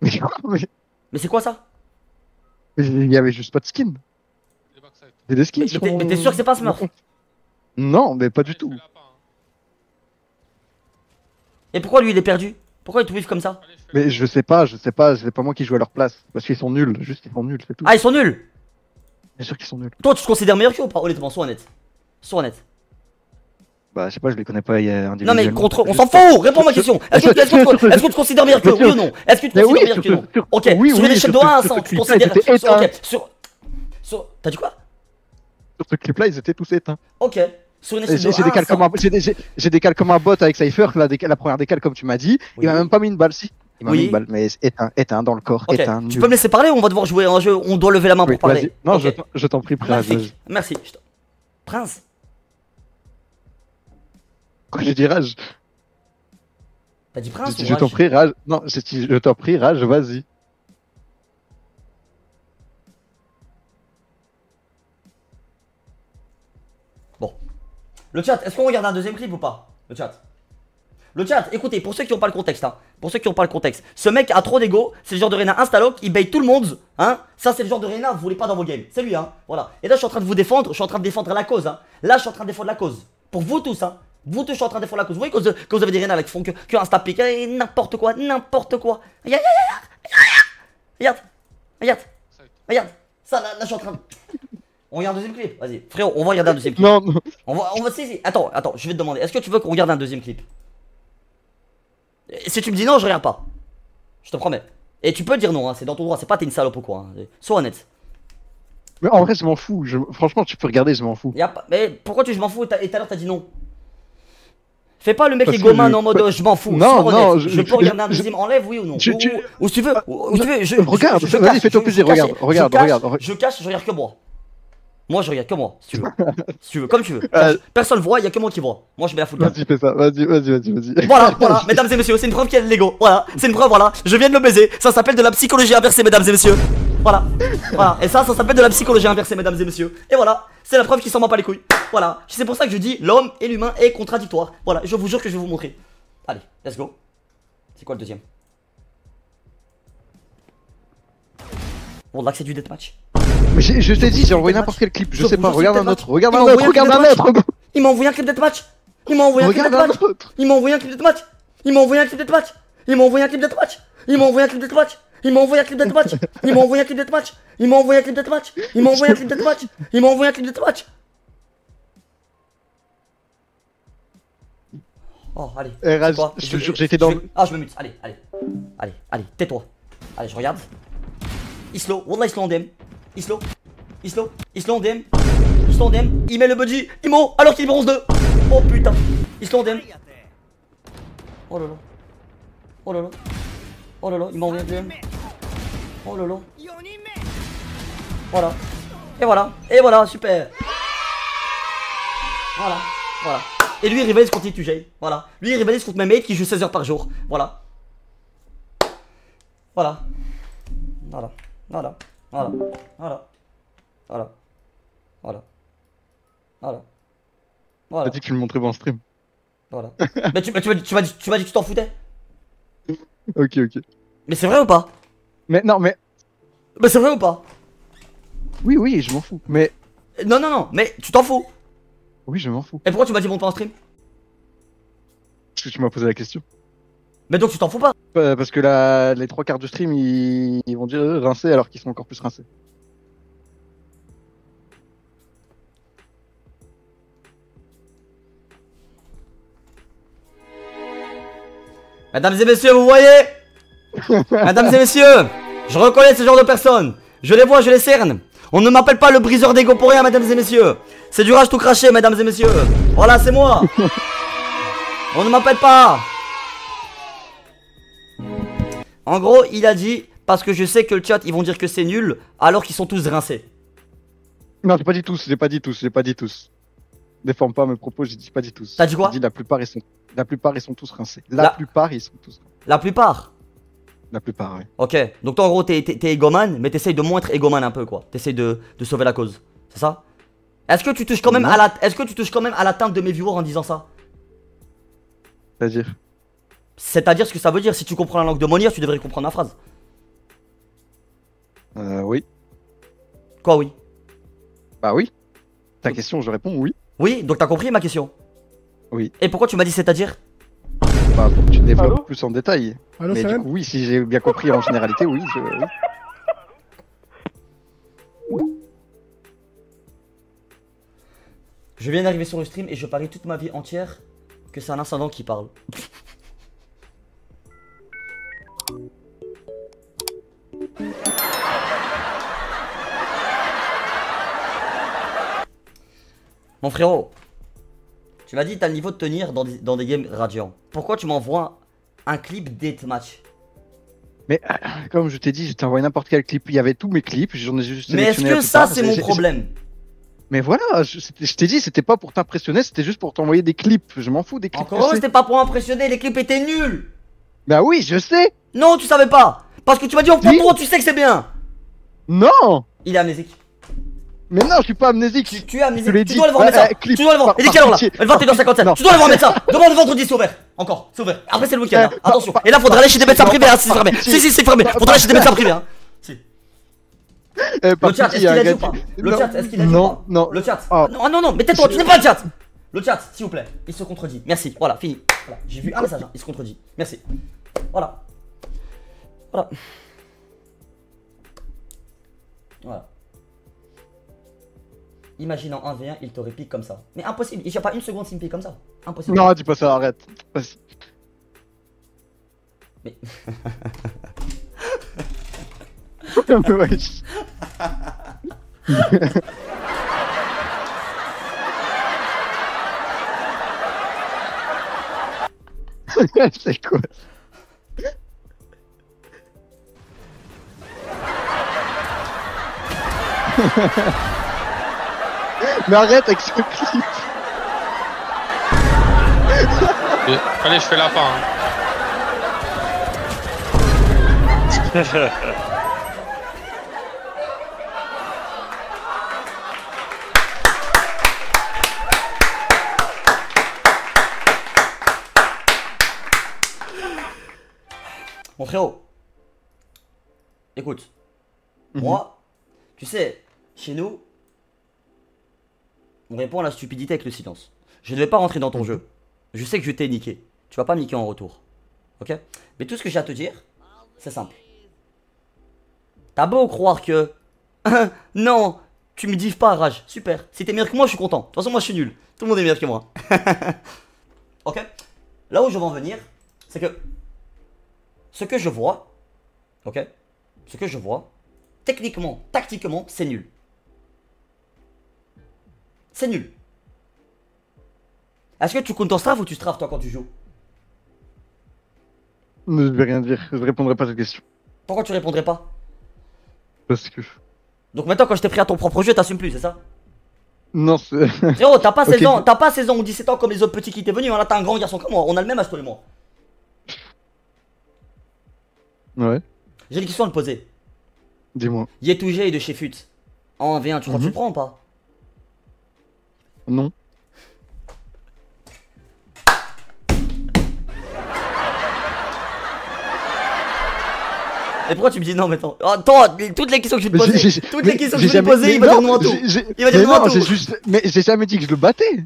Mais, mais- Mais c'est quoi ça? Il y avait juste pas de skin. Les backside. C'est des skins. Mais t'es- mon- mais t'es sûr que c'est pas Smurf? Non, mais pas du tout. Et pourquoi lui il est perdu? Pourquoi il te comme ça? Mais je sais pas, je sais pas, c'est pas moi qui joue à leur place. Parce qu'ils sont nuls, juste ils sont nuls, c'est tout. Ah, ils sont nuls? Bien sûr qu'ils sont nuls. Toi, tu te considères meilleur qu'eux ou pas? Honnêtement, sois honnête. Sois honnête. Bah je sais pas, je les connais pas il y a Non, individuellement. mais contre. On s'en fout Réponds à ma question Est-ce que, que, tu- que te considères qu'eux Mais Oui ou non Est-ce que tu te considères sur qu'eux non Ok, oui, sur oui, une échelle de ce- 1 à sur 100, ce tu te clip-là, considères. Ok, sur. sur- T'as dit quoi Sur ce clip là, ils étaient tous éteints. Ok. Sur une Et échelle de J'ai j'ai 1 des 100. comme un, j'ai des, comme un bot avec Cypher, la, la première décale comme tu m'as dit. Oui. Il m'a même pas mis une balle, si. Il m'a Oui. mis une balle, mais éteint, éteint dans le corps, éteint. tu peux me laisser parler ou on va devoir jouer un jeu On doit lever la main Oui, pour parler. Non, je t'en- je t'en prie, Prince. Merci. Prince Quand j'ai dit rage, T'as dit j'ai Prince dit ou je t'en Rage prie, rage. Non, j'ai dit je t'en prie, rage, vas-y. Le chat, est-ce qu'on regarde un deuxième clip ou pas? Le chat. Le chat, écoutez, pour ceux qui n'ont pas le contexte, hein, pour ceux qui n'ont pas le contexte, ce mec a trop d'ego, c'est le genre de Rena instalock, il baille tout le monde, hein. Ça, c'est le genre de Rena, vous voulez pas dans vos games. C'est lui, hein. Voilà. Et là, je suis en train de vous défendre, je suis en train de défendre la cause, hein. Là, je suis en train de défendre la cause. Pour vous tous, hein. Vous tous, je suis en train de défendre la cause. Vous voyez que vous, que vous avez des là qui font que, que Insta pic, et n'importe quoi, n'importe quoi. Regarde, regarde, regarde. Ça, là, là, je suis en train de. On regarde un deuxième clip Vas-y, frérot, on va regarder un deuxième clip. Non, non. On va, on va, si, si. Attends, attends, je vais te demander. Est-ce que tu veux qu'on regarde un deuxième clip? Si tu me dis non, je regarde pas. Je te promets. Et tu peux dire non, hein, c'est dans ton droit, c'est pas t'es une salope ou quoi. hein. Sois honnête. Mais en vrai, je m'en fous. Je... Franchement, tu peux regarder, je m'en fous. Y a pas... Mais pourquoi tu je m'en fous? Et tout à l'heure t'as dit non Fais pas le mec égoman en mode euh, je m'en fous. Non, non, je- je, peux je- regarder un je- deuxième enlève, oui ou non Tu- ou, tu- ou si tu veux, ou, tu veux, je, Regarde, vas-y, fais-toi plaisir, regarde, regarde, regarde. Je cache, je regarde que moi. Moi je regarde que moi, si tu veux. si tu veux, comme tu veux. Euh, Personne voit, y a que moi qui vois. Moi je mets la foule. Vas-y, fais ça. Vas-y, vas-y, vas-y, vas-y. Voilà, voilà, mesdames et messieurs, c'est une preuve qu'il y a de l'ego. Voilà, c'est une preuve, voilà. Je viens de le baiser. Ça s'appelle de la psychologie inversée, mesdames et messieurs. Voilà, voilà. Et ça, ça s'appelle de la psychologie inversée, mesdames et messieurs. Et voilà, c'est la preuve qu'il s'en bat pas les couilles. Voilà, c'est pour ça que je dis l'homme et l'humain est contradictoire. Voilà, je vous jure que je vais vous montrer. Allez, let's go. C'est quoi le deuxième? Bon, là, c'est du deathmatch. Je, je t'ai dit, j'ai envoyé n'importe quel clip, je sais pas, regarde un autre, regarde un autre, regarde un autre Il m'a envoyé un clip de match. Il m'a envoyé un clip de match. Il m'a envoyé un clip de match. Il m'a envoyé un clip de match. Il m'a envoyé un clip de match. Il m'a envoyé un clip deathmatch il m'a envoyé un clip deathmatch Il m'a envoyé un clip deathmatch Il m'a envoyé un clip deathmatch Il m'a envoyé un clip deathmatch Il m'a envoyé un clip Oh, allez. Eh, Raz, je te jure, j'étais dans. Ah, je me mute. Allez, allez. Allez, allez, tais-toi. Allez, je regarde. Islo, Wallah Islo en Islo, Islo, Islo en DM. Islo en DM. Il met le budget. Imo, alors qu'il bronze 2. Oh putain. Islo en DM. Oh là là. Oh là là. Oh là là, il m'a envoyé un DM. Oh là là. Voilà. Et voilà. Et voilà, super. Voilà. Voilà. Et lui, il rivalise contre Itujay. Voilà. Lui, il rivalise contre mes mates qui jouent 16 heures par jour. Voilà. Voilà. Voilà. Voilà. Voilà. Voilà. Voilà. Voilà. Voilà. T'as Voilà. dit que tu me montrais en stream. Voilà. Mais tu, mais tu m'as dit, tu m'as dit, tu m'as dit que tu t'en foutais. Ok, ok. Mais c'est vrai ou pas? Mais non, mais. Mais c'est vrai ou pas? Oui, oui, je m'en fous. Mais. Non, non, non. Mais tu t'en fous. Oui, je m'en fous. Et pourquoi tu m'as dit monte pas en stream? Parce que tu m'as posé la question. Mais donc tu t'en fous pas Euh, Parce que la... les trois quarts du stream, ils, ils vont dire euh, rincés alors qu'ils sont encore plus rincés. Mesdames et messieurs, vous voyez Mesdames et messieurs, je reconnais ce genre de personnes. Je les vois, je les cerne. On ne m'appelle pas le briseur d'ego pour rien, mesdames et messieurs. C'est du rage tout craché, mesdames et messieurs. Voilà, c'est moi. On ne m'appelle pas. En gros, il a dit parce que je sais que le chat ils vont dire que c'est nul alors qu'ils sont tous rincés. Non, j'ai pas dit tous, j'ai pas dit tous, j'ai pas dit tous. Déforme pas mes propos, j'ai dit pas dit tous. T'as dit quoi J'ai dit la plupart ils sont, la plupart ils sont tous rincés. La, La- plupart ils sont tous. rincés. La plupart. La plupart, oui. Ok, donc toi en gros t'es égomane, mais t'essayes de moins être égomane un peu quoi. T'essayes de, de sauver la cause, c'est ça? Est-ce que tu touches quand même Non. à la, est-ce que tu touches quand même à l'atteinte de mes viewers en disant ça? C'est-à-dire? C'est-à-dire ce que ça veut dire. Si tu comprends la langue de Monir, tu devrais comprendre ma phrase. euh, Oui. Quoi, oui? Bah oui. Ta question, je réponds oui. Oui, donc t'as compris ma question? Oui. Et pourquoi tu m'as dit c'est-à-dire? Bah, pour que tu développes Allô? plus en détail. Allô, Mais du coup, oui, si j'ai bien compris en généralité, oui. je- oui. Je viens d'arriver sur le stream et je parie toute ma vie entière que c'est un ascendant qui parle. Mon frérot, tu m'as dit t'as le niveau de tenir dans des, dans des games radiants. Pourquoi tu m'envoies un clip deathmatch Mais comme je t'ai dit, je t'ai envoyé n'importe quel clip. Il y avait tous mes clips. J'en ai juste Mais est-ce que ça c'est mon problème? Mais voilà, je, t'ai dit, c'était pas pour t'impressionner, c'était juste pour t'envoyer des clips. Je m'en fous des clips. Encore c'était pas pour impressionner, les clips étaient nuls Bah oui, je sais. Non, tu savais pas Parce que tu m'as dit en photo, tu sais que c'est bien Non. Il est amnésique. Mais non, je suis pas amnésique. Tu, tu es amnésique. Tu dit. dois le voir médecin. Tu dois le voir. Il est quelle heure là. Elle 21h57. Non. Tu dois le voir médecin. Demande vendredi, c'est ouvert. Encore, c'est ouvert. Après, c'est le week-end. Eh, hein. Attention. Et là, faudra aller chez des médecins privés. hein, c'est fermé. Si, si, c'est fermé. Faudra aller chez des médecins privés. hein. Si. Par Le chat, est-ce qu'il a dit ou pas Le Non. chat, est-ce qu'il a dit Non, non. Le chat. Oh. Non, non, non, mais tais-toi, tu n'es pas le chat. Le chat, s'il vous plaît. Il se contredit. Merci. Voilà, fini. Voilà. J'ai vu un message. hein. Il se contredit. Merci. Voilà. Voilà. Voilà. Imagine en 1v1, il te réplique comme ça. Mais impossible, il n'y a pas une seconde s'il me pique comme ça. Impossible. Non, dis pas ça, arrête. Vas-y. Mais-. C'est quoi Mais arrête avec ce clip Et- Allez, je fais la fin. hein. Mon frérot, écoute, Mhm. moi, tu sais, chez nous, on répond à la stupidité avec le silence. Je ne vais pas rentrer dans ton jeu. Je sais que je t'ai niqué. Tu vas pas niquer en retour. Ok? Mais tout ce que j'ai à te dire, c'est simple. T'as beau croire que. non, tu me dives pas, Rage. Super. Si t'es meilleur que moi, je suis content. De toute façon, moi, je suis nul. Tout le monde est meilleur que moi. ok? Là où je veux en venir, c'est que ce que je vois, ok? Ce que je vois, techniquement, tactiquement, c'est nul. C'est nul. Est-ce que tu comptes en strafe ou tu straves toi quand tu joues? Je vais rien dire, je répondrai pas à cette question. Pourquoi tu répondrais pas? Parce que. Donc maintenant quand je t'ai pris à ton propre jeu, t'assumes plus, c'est ça? Non, c'est. Frérot, t'as pas 16 Ok. ans, t'as pas 16 ans ou 17 ans comme les autres petits qui étaient venus, hein. là t'as un grand garçon comme moi, on a le même âge toi et moi. Ouais, J'ai une question à te poser. dis-moi. Yetougé est de chez Fut. En 1v1, tu crois que tu Mhm. prends ou pas? Non. Et pourquoi tu me dis non maintenant Attends, les- toutes les questions que je vais te Mais j'ai- toutes mais les questions que je jamais- poser, mais il va dire non, à tout. Il va dire mais non à tout. juste. Mais j'ai jamais dit que je le battais.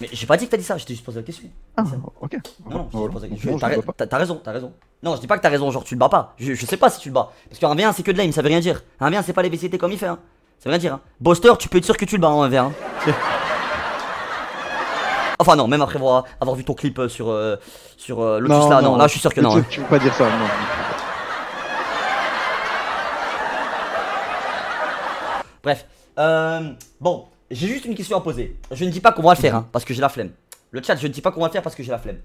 Mais j'ai pas dit que t'as dit ça, je t'ai juste posé la question. Ah, ok. Non, non, T'as raison, t'as raison. Non, je dis pas que t'as raison, genre tu le bats pas. Je, je sais pas si tu le bats. Parce qu'un V1 c'est que de l'aim, ça veut rien dire. Un V1 c'est pas les VCT comme il fait. Hein. Ça veut rien dire. Hein. Boster, tu peux être sûr que tu le bats en 1v1. enfin, non, même après avoir, avoir vu ton clip euh, sur, euh, sur euh, Lotus là, non, là je suis sûr que non. Tu, hein. tu peux pas dire ça, non. Bref, euh, bon, j'ai juste une question à poser. Je ne dis pas qu'on va le faire, hein, parce que j'ai la flemme. Le chat, je ne dis pas qu'on va le faire parce que j'ai la flemme.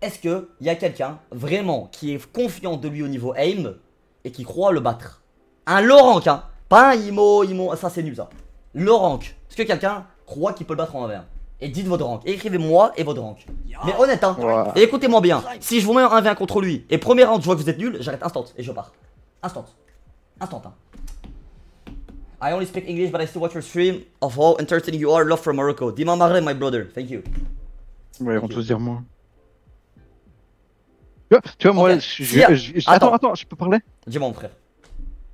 Est-ce qu'il y a quelqu'un vraiment qui est confiant de lui au niveau aim et qui croit le battre? Un Laurent, hein Pas un Imo, Imo, ça c'est nul ça. Laurent, est-ce que quelqu'un croit qu'il peut le battre en 1v1 Et dites votre rank. Et écrivez-moi et votre rank. Mais honnête, hein. Et écoutez-moi bien. Si je vous mets en 1v1 contre lui et premier round, je vois que vous êtes nul, j'arrête instant et je pars. Instant. Instant, hein. I only speak English, but I still watch your stream of how entertaining you are. Love from Morocco. Dima Maghreb, my brother. Thank you. Ouais, on peut se dire moi. Tu vois, tu vois, moi, je, attends, attends, je peux parler? Dis-moi, mon frère.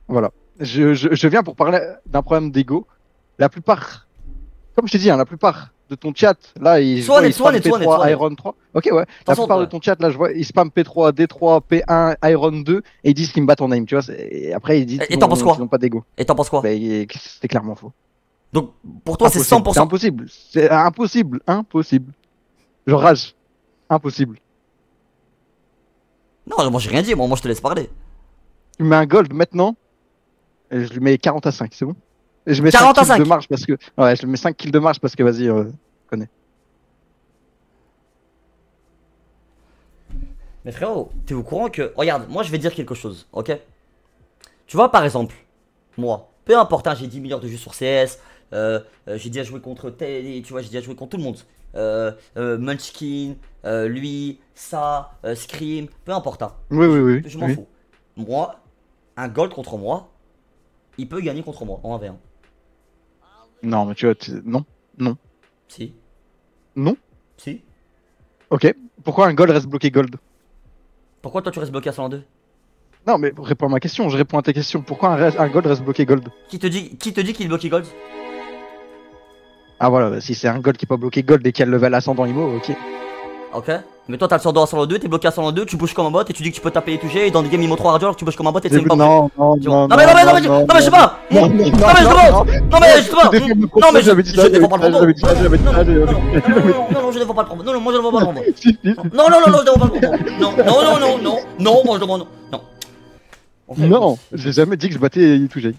Voilà. Je, je, je viens pour parler d'un problème d'ego. La plupart, comme je t'ai dit, hein, la plupart de ton chat, là, ils, spamment honnête, sois honnête, P3, sois honnête. Iron 3. Ok, ouais. La plupart de ton chat, là, je vois, ils spamment P3, D3, P1, Iron 2, et ils disent qu'ils me battent en aim, tu vois. Et après, ils disent qu'ils t'en ont- penses quoi qu'ils n'ont pas d'ego. Et t'en penses quoi Bah, et- c'est clairement faux. Donc, pour toi, c'est Impossible. 100%. C'est impossible. C'est impossible. Impossible. Je rage. Impossible. Non, moi j'ai rien dit, moi, moi je te laisse parler. Tu mets un gold maintenant, et je lui mets 40 à 5, c'est bon? Et je mets 40 à 5 kills 5. de marge parce que. Ouais, je lui mets 5 kills de marge parce que vas-y, euh, connais. Mais frérot, t'es au courant que. Regarde, moi je vais dire quelque chose, ok? Tu vois, par exemple, moi, peu importe, hein, j'ai 10 milliards de jeux sur CS, euh, euh, j'ai déjà joué contre Teddy, tu vois, j'ai déjà joué contre tout le monde. Euh, euh, Munchkin, euh, lui, ça, euh, Scream, peu importe, hein, Oui, oui, oui. je m'en oui. fous. Moi, un gold contre moi, il peut gagner contre moi en 1v1. Non, mais tu vois, tu- non. Si. Non. Si. Ok. Pourquoi un gold reste bloqué gold? Pourquoi toi tu restes bloqué à 102 Non, mais réponds à ma question, je réponds à ta question. Pourquoi un, reste- un gold reste bloqué gold? Qui te dit, qui te dit qu'il est bloqué gold? Ah voilà, bah, si c'est un gold qui est pas bloqué gold et qui a le level ascendant IMO, ok. Ok. Mais toi t'as le sort à 102, t'es bloqué à 102, tu bouges comme un bot et tu dis que tu peux taper les toucher et dans des games IMO 3 radio alors que tu bouges comme un bot et c'est une non, non. Non mais non mais non mais je- non mais je sais pas Non, Non non, mais je non, demande Non mais je le Non mais je défends pas le ça, Non, non, non, non, non, je défends pas le propos Non non moi je défends pas le si. Non non non non je défends pas le propos Non non non non non Non moi je demande non Non Non, j'ai jamais dit que je battais Itoujay.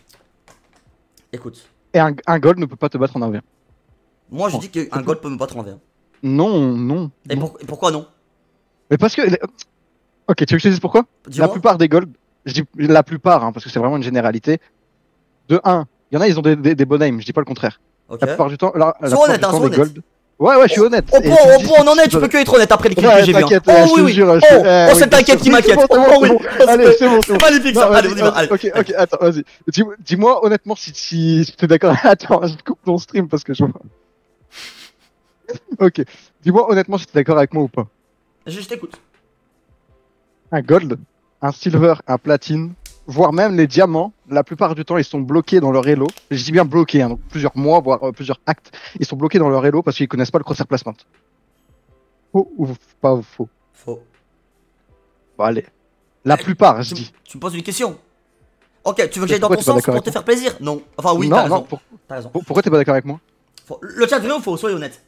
Écoute Et un, un gold ne peut pas te battre en 1v1. Moi je dis qu'un gold peut me battre en V1 Non, non. Et non. pour- et pourquoi non Mais parce que. Ok, tu veux que je te dise pourquoi? La plupart des golds, je dis la plupart, hein, parce que c'est vraiment une généralité. De 1, il y en a, ils ont des, des, des bons je dis pas le contraire. Ok La plupart du temps, la, la plupart honnête, du hein, temps, les honnête. golds. Ouais, ouais, je suis honnête. Me au dis point, on en si est, tu peux que être honnête après les clips que j'ai vus. hein. Oh oui, oui. jure, je- Oh, eh, oh, c'est t'inquiète qui m'inquiète. Oh oui. Allez, c'est bon, c'est bon. Magnifique ça. Allez, on y va. Ok, ok, attends, vas-y. Dis- Dis-moi honnêtement si, si, si t'es d'accord. Attends, je coupe ton stream parce que je vois. ok, dis-moi honnêtement si t'es d'accord avec moi ou pas. Je je t'écoute. Un gold, un silver, un platine, voire même les diamants, la plupart du temps ils sont bloqués dans leur elo. Je dis bien bloqués, hein, donc plusieurs mois, voire euh, plusieurs actes, ils sont bloqués dans leur elo parce qu'ils connaissent pas le crosshair placement. Faux ou pas faux? Faux. Bon, allez. La Euh, plupart, je Tu, dis. tu me poses une question. Ok, tu veux que j'aille dans ton sens pour te faire plaisir? Non. Enfin, oui, non, raison. pour- raison. pour- pourquoi t'es pas d'accord avec moi? Le chat vrai ou faux? Soyez honnête.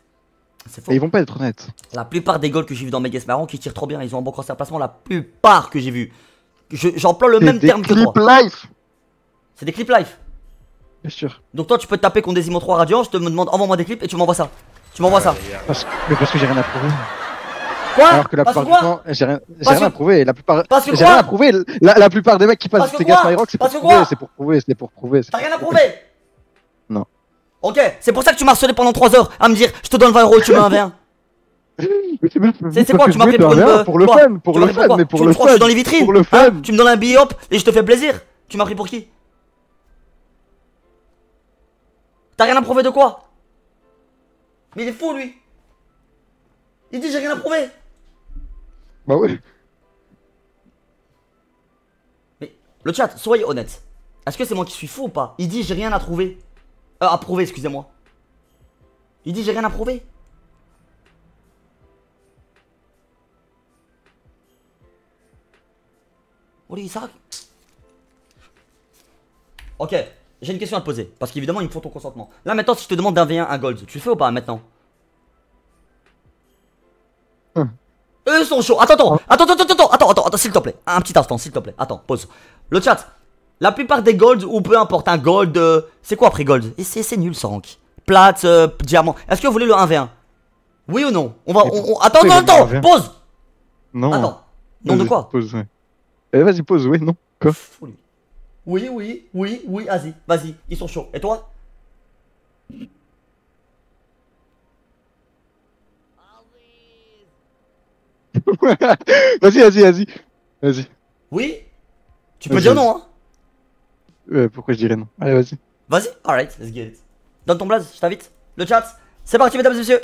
C'est faux. Et ils vont pas être honnêtes. La plupart des goals que j'ai vu dans Megas Marron qui tirent trop bien, ils ont un bon crosshair placement. La plupart que j'ai vu. Je- J'emploie le C'est même des terme que clip toi. life C'est des clips live. Bien sûr. Donc toi, tu peux te taper contre des Imo 3 Radiant. Je te me demande, envoie-moi des clips et tu m'envoies ça. Tu m'envoies ça. Parce, mais parce que j'ai rien à prouver. Quoi Alors que la Parce plupart que du quoi temps, j'ai rien, j'ai Parce rien à que- prouver. La plupart, Parce que j'ai rien à prouver. La, la plupart des mecs qui passent que quoi My Rock, c'est pour que prouver, c'est pour prouver, c'est pour prouver. c'est T'as rien à prouver. Ok, c'est pour ça que tu m'as harcelé pendant 3 heures à me dire je te donne 20 euros et tu mets un V1. Mais c'est quoi que Tu m'as pris pour une. euh, pour le quoi fun, pour Tu le fun, quoi mais pour tu le que je suis fun. dans les vitrines Pour le Hein fun. Tu me donnes un billet hop et je te fais plaisir Tu m'as pris pour qui T'as rien à prouver de quoi Mais il est fou lui Il dit j'ai rien à prouver Bah ouais. Mais le chat, soyez honnête. Est-ce que c'est moi qui suis fou ou pas? Il dit j'ai rien à trouver. Euh, à prouver, excusez-moi. Il dit j'ai rien à prouver. Ça. Ok, j'ai une question à te poser. Parce qu'évidemment, il me faut ton consentement. Là, maintenant, si je te demande d'un V1 un gold, tu le fais ou pas maintenant Hum. Eux sont chauds. Attends, attends, attends, attends, attends, attends, attends, attends, s'il te plaît. Un petit instant, s'il te plaît. Attends, pause. Le chat. La plupart des golds, ou peu importe, un gold. euh, c'est quoi après gold? Et c'est nul ce rank. Plate, euh, diamant. Est-ce que vous voulez le 1v1 Oui ou non? On va. On- on- Attends, attends, attends, 1v1? pause Non. Attends. Non de quoi? Pause, ouais. Eh, vas-y, pause, oui, non. Quoi? Oui, oui, oui, oui, vas-y, vas-y, ils sont chauds. Et toi? Vas-y, vas-y, vas-y. Vas-y. Oui? Tu peux dire non, hein Euh, pourquoi je dirais non? Allez, vas-y. Vas-y, alright, let's get it. Donne ton blaze, je t'invite. Le chat, c'est parti, mesdames et messieurs.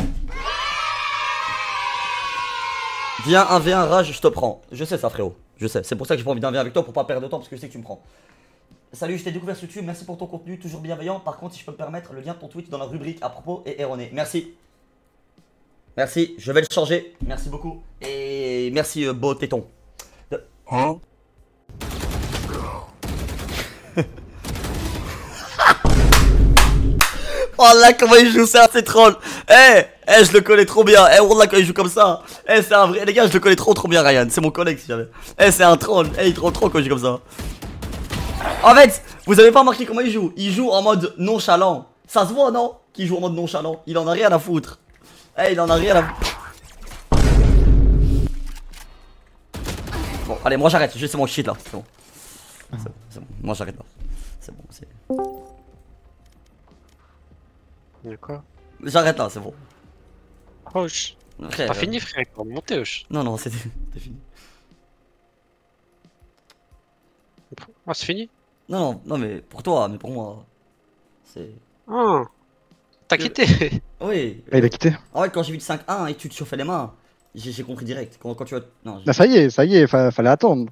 Viens, 1v1 rage, je te prends. Je sais ça, frérot. Je sais. C'est pour ça que j'ai pas envie d'un v avec toi pour pas perdre de temps parce que je sais que tu me prends. Salut, je t'ai découvert sur YouTube. Merci pour ton contenu, toujours bienveillant. Par contre, si je peux me permettre, le lien de ton tweet dans la rubrique à propos est erroné. Merci. Merci, je vais le changer. Merci beaucoup. Et merci, euh, beau téton. De- Hein? Oh là, comment il joue ça, c'est troll. Eh, eh, je le connais trop bien. Eh, Wallah, quand il joue comme ça. Eh, c'est un vrai. Les gars, je le connais trop, trop bien, Ryan. C'est mon collègue, si jamais. Eh, c'est un troll. Eh, il troll trop quand il joue comme ça. En fait, vous avez pas remarqué comment il joue Il joue en mode nonchalant. Ça se voit, non? Qu'il joue en mode nonchalant. Il en a rien à foutre. Eh, il en a rien à Bon, allez, moi j'arrête. Sais mon shit là. C'est bon, c'est bon. Moi j'arrête là. C'est bon, c'est. D'accord. J'arrête là, c'est bon. Pas euh, fini, frère. Pour monter, wesh. Non, non, c'était fini. Ah, c'est fini? Non, non, non, mais pour toi, mais pour moi, c'est. Ah. T'as quitté Oui. Ah, il a quitté. En fait, quand j'ai vu le 5-1 et que tu te chauffais les mains, j'ai compris direct. Quand, quand tu as. Non, j'ai- Bah, ça y est, ça y est, fa- fallait attendre.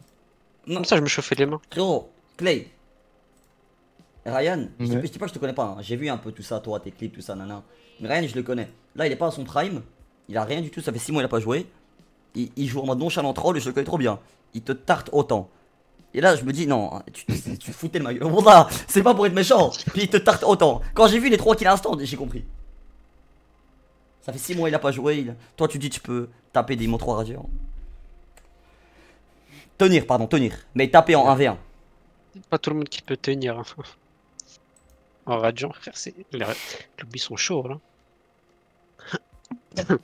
Non. Comme ça, je me chauffais les mains. Frérot, Clay. Ryan, je, je dis pas que je te connais pas, hein. j'ai vu un peu tout ça, toi, tes clips, tout ça, nana. Mais Ryan, je le connais. Là, il est pas à son prime, il a rien du tout, ça fait 6 mois il a pas joué. Il, il joue en mode nonchalant troll et je le connais trop bien. Il te tarte autant. Et là, je me dis, non, hein, tu, tu te foutais de ma gueule. Bon, là, c'est pas pour être méchant, puis il te tarte autant. Quand j'ai vu les 3 kills instant, j'ai compris. Ça fait 6 mois il a pas joué. il- Toi, tu dis, tu peux taper des mots 3 radiants. Tenir, pardon, tenir. Mais taper en 1v1. Pas tout le monde qui peut tenir. hein. En radiant, frère. Les lobbies sont chauds, là.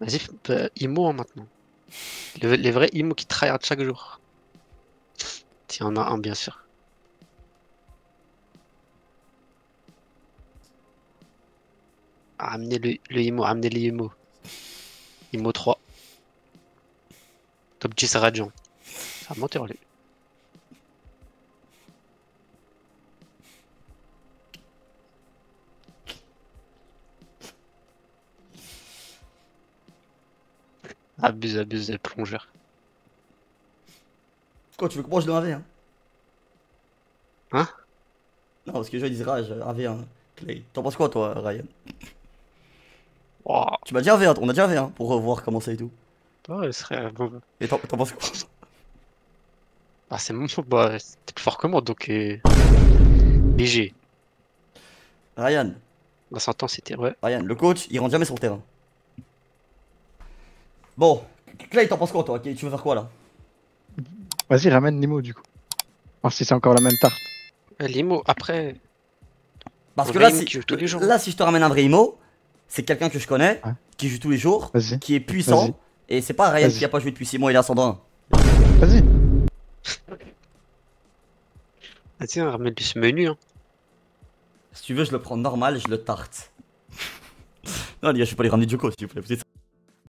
Vas-y, Imo hein, maintenant. Le- les vrais Imo qui tryhard chaque jour. S'il y en a un, bien sûr. Amenez le, le Imo, amenez les Imo. Imo 3. Top 10 radiant. Ça va monter, lui. Abuse, abuse, le plongeur. Quoi, tu veux que moi je le 1v1 Hein? Non, parce que les gens ils disent rage, 1v1. Clay. T'en penses quoi, toi, Ryan? Oh, Tu m'as dit 1v1, on a dit 1v1 pour revoir comment ça et tout. Ouais, ce serait bon. Et t'en t'en penses quoi? Ah, c'est mon. Bah, t'es plus fort que moi, donc. euh, Léger. Ryan, Dans 100 ans, c'était. Ouais. Ryan, le coach, il rentre jamais sur le terrain. Bon, Clay, t'en penses quoi, toi? Tu veux faire quoi là? Vas-y, ramène Nemo du coup. Voir si c'est encore la même tarte. Euh, Limo, après. Parce que là, si, qui joue tous les jours. là, si je te ramène un vrai Imo, c'est quelqu'un que je connais, qui joue tous les jours, Vas-y, qui est puissant, Vas-y. Et c'est pas Ryan Vas-y. qui a pas joué depuis 6 mois, il est à 101. vas-y. Ah, tiens, ramène ce menu. Hein. Si tu veux, je le prends normal, je le tarte. non, les gars, je vais pas les ramener Joko, s'il vous plaît. vous êtes-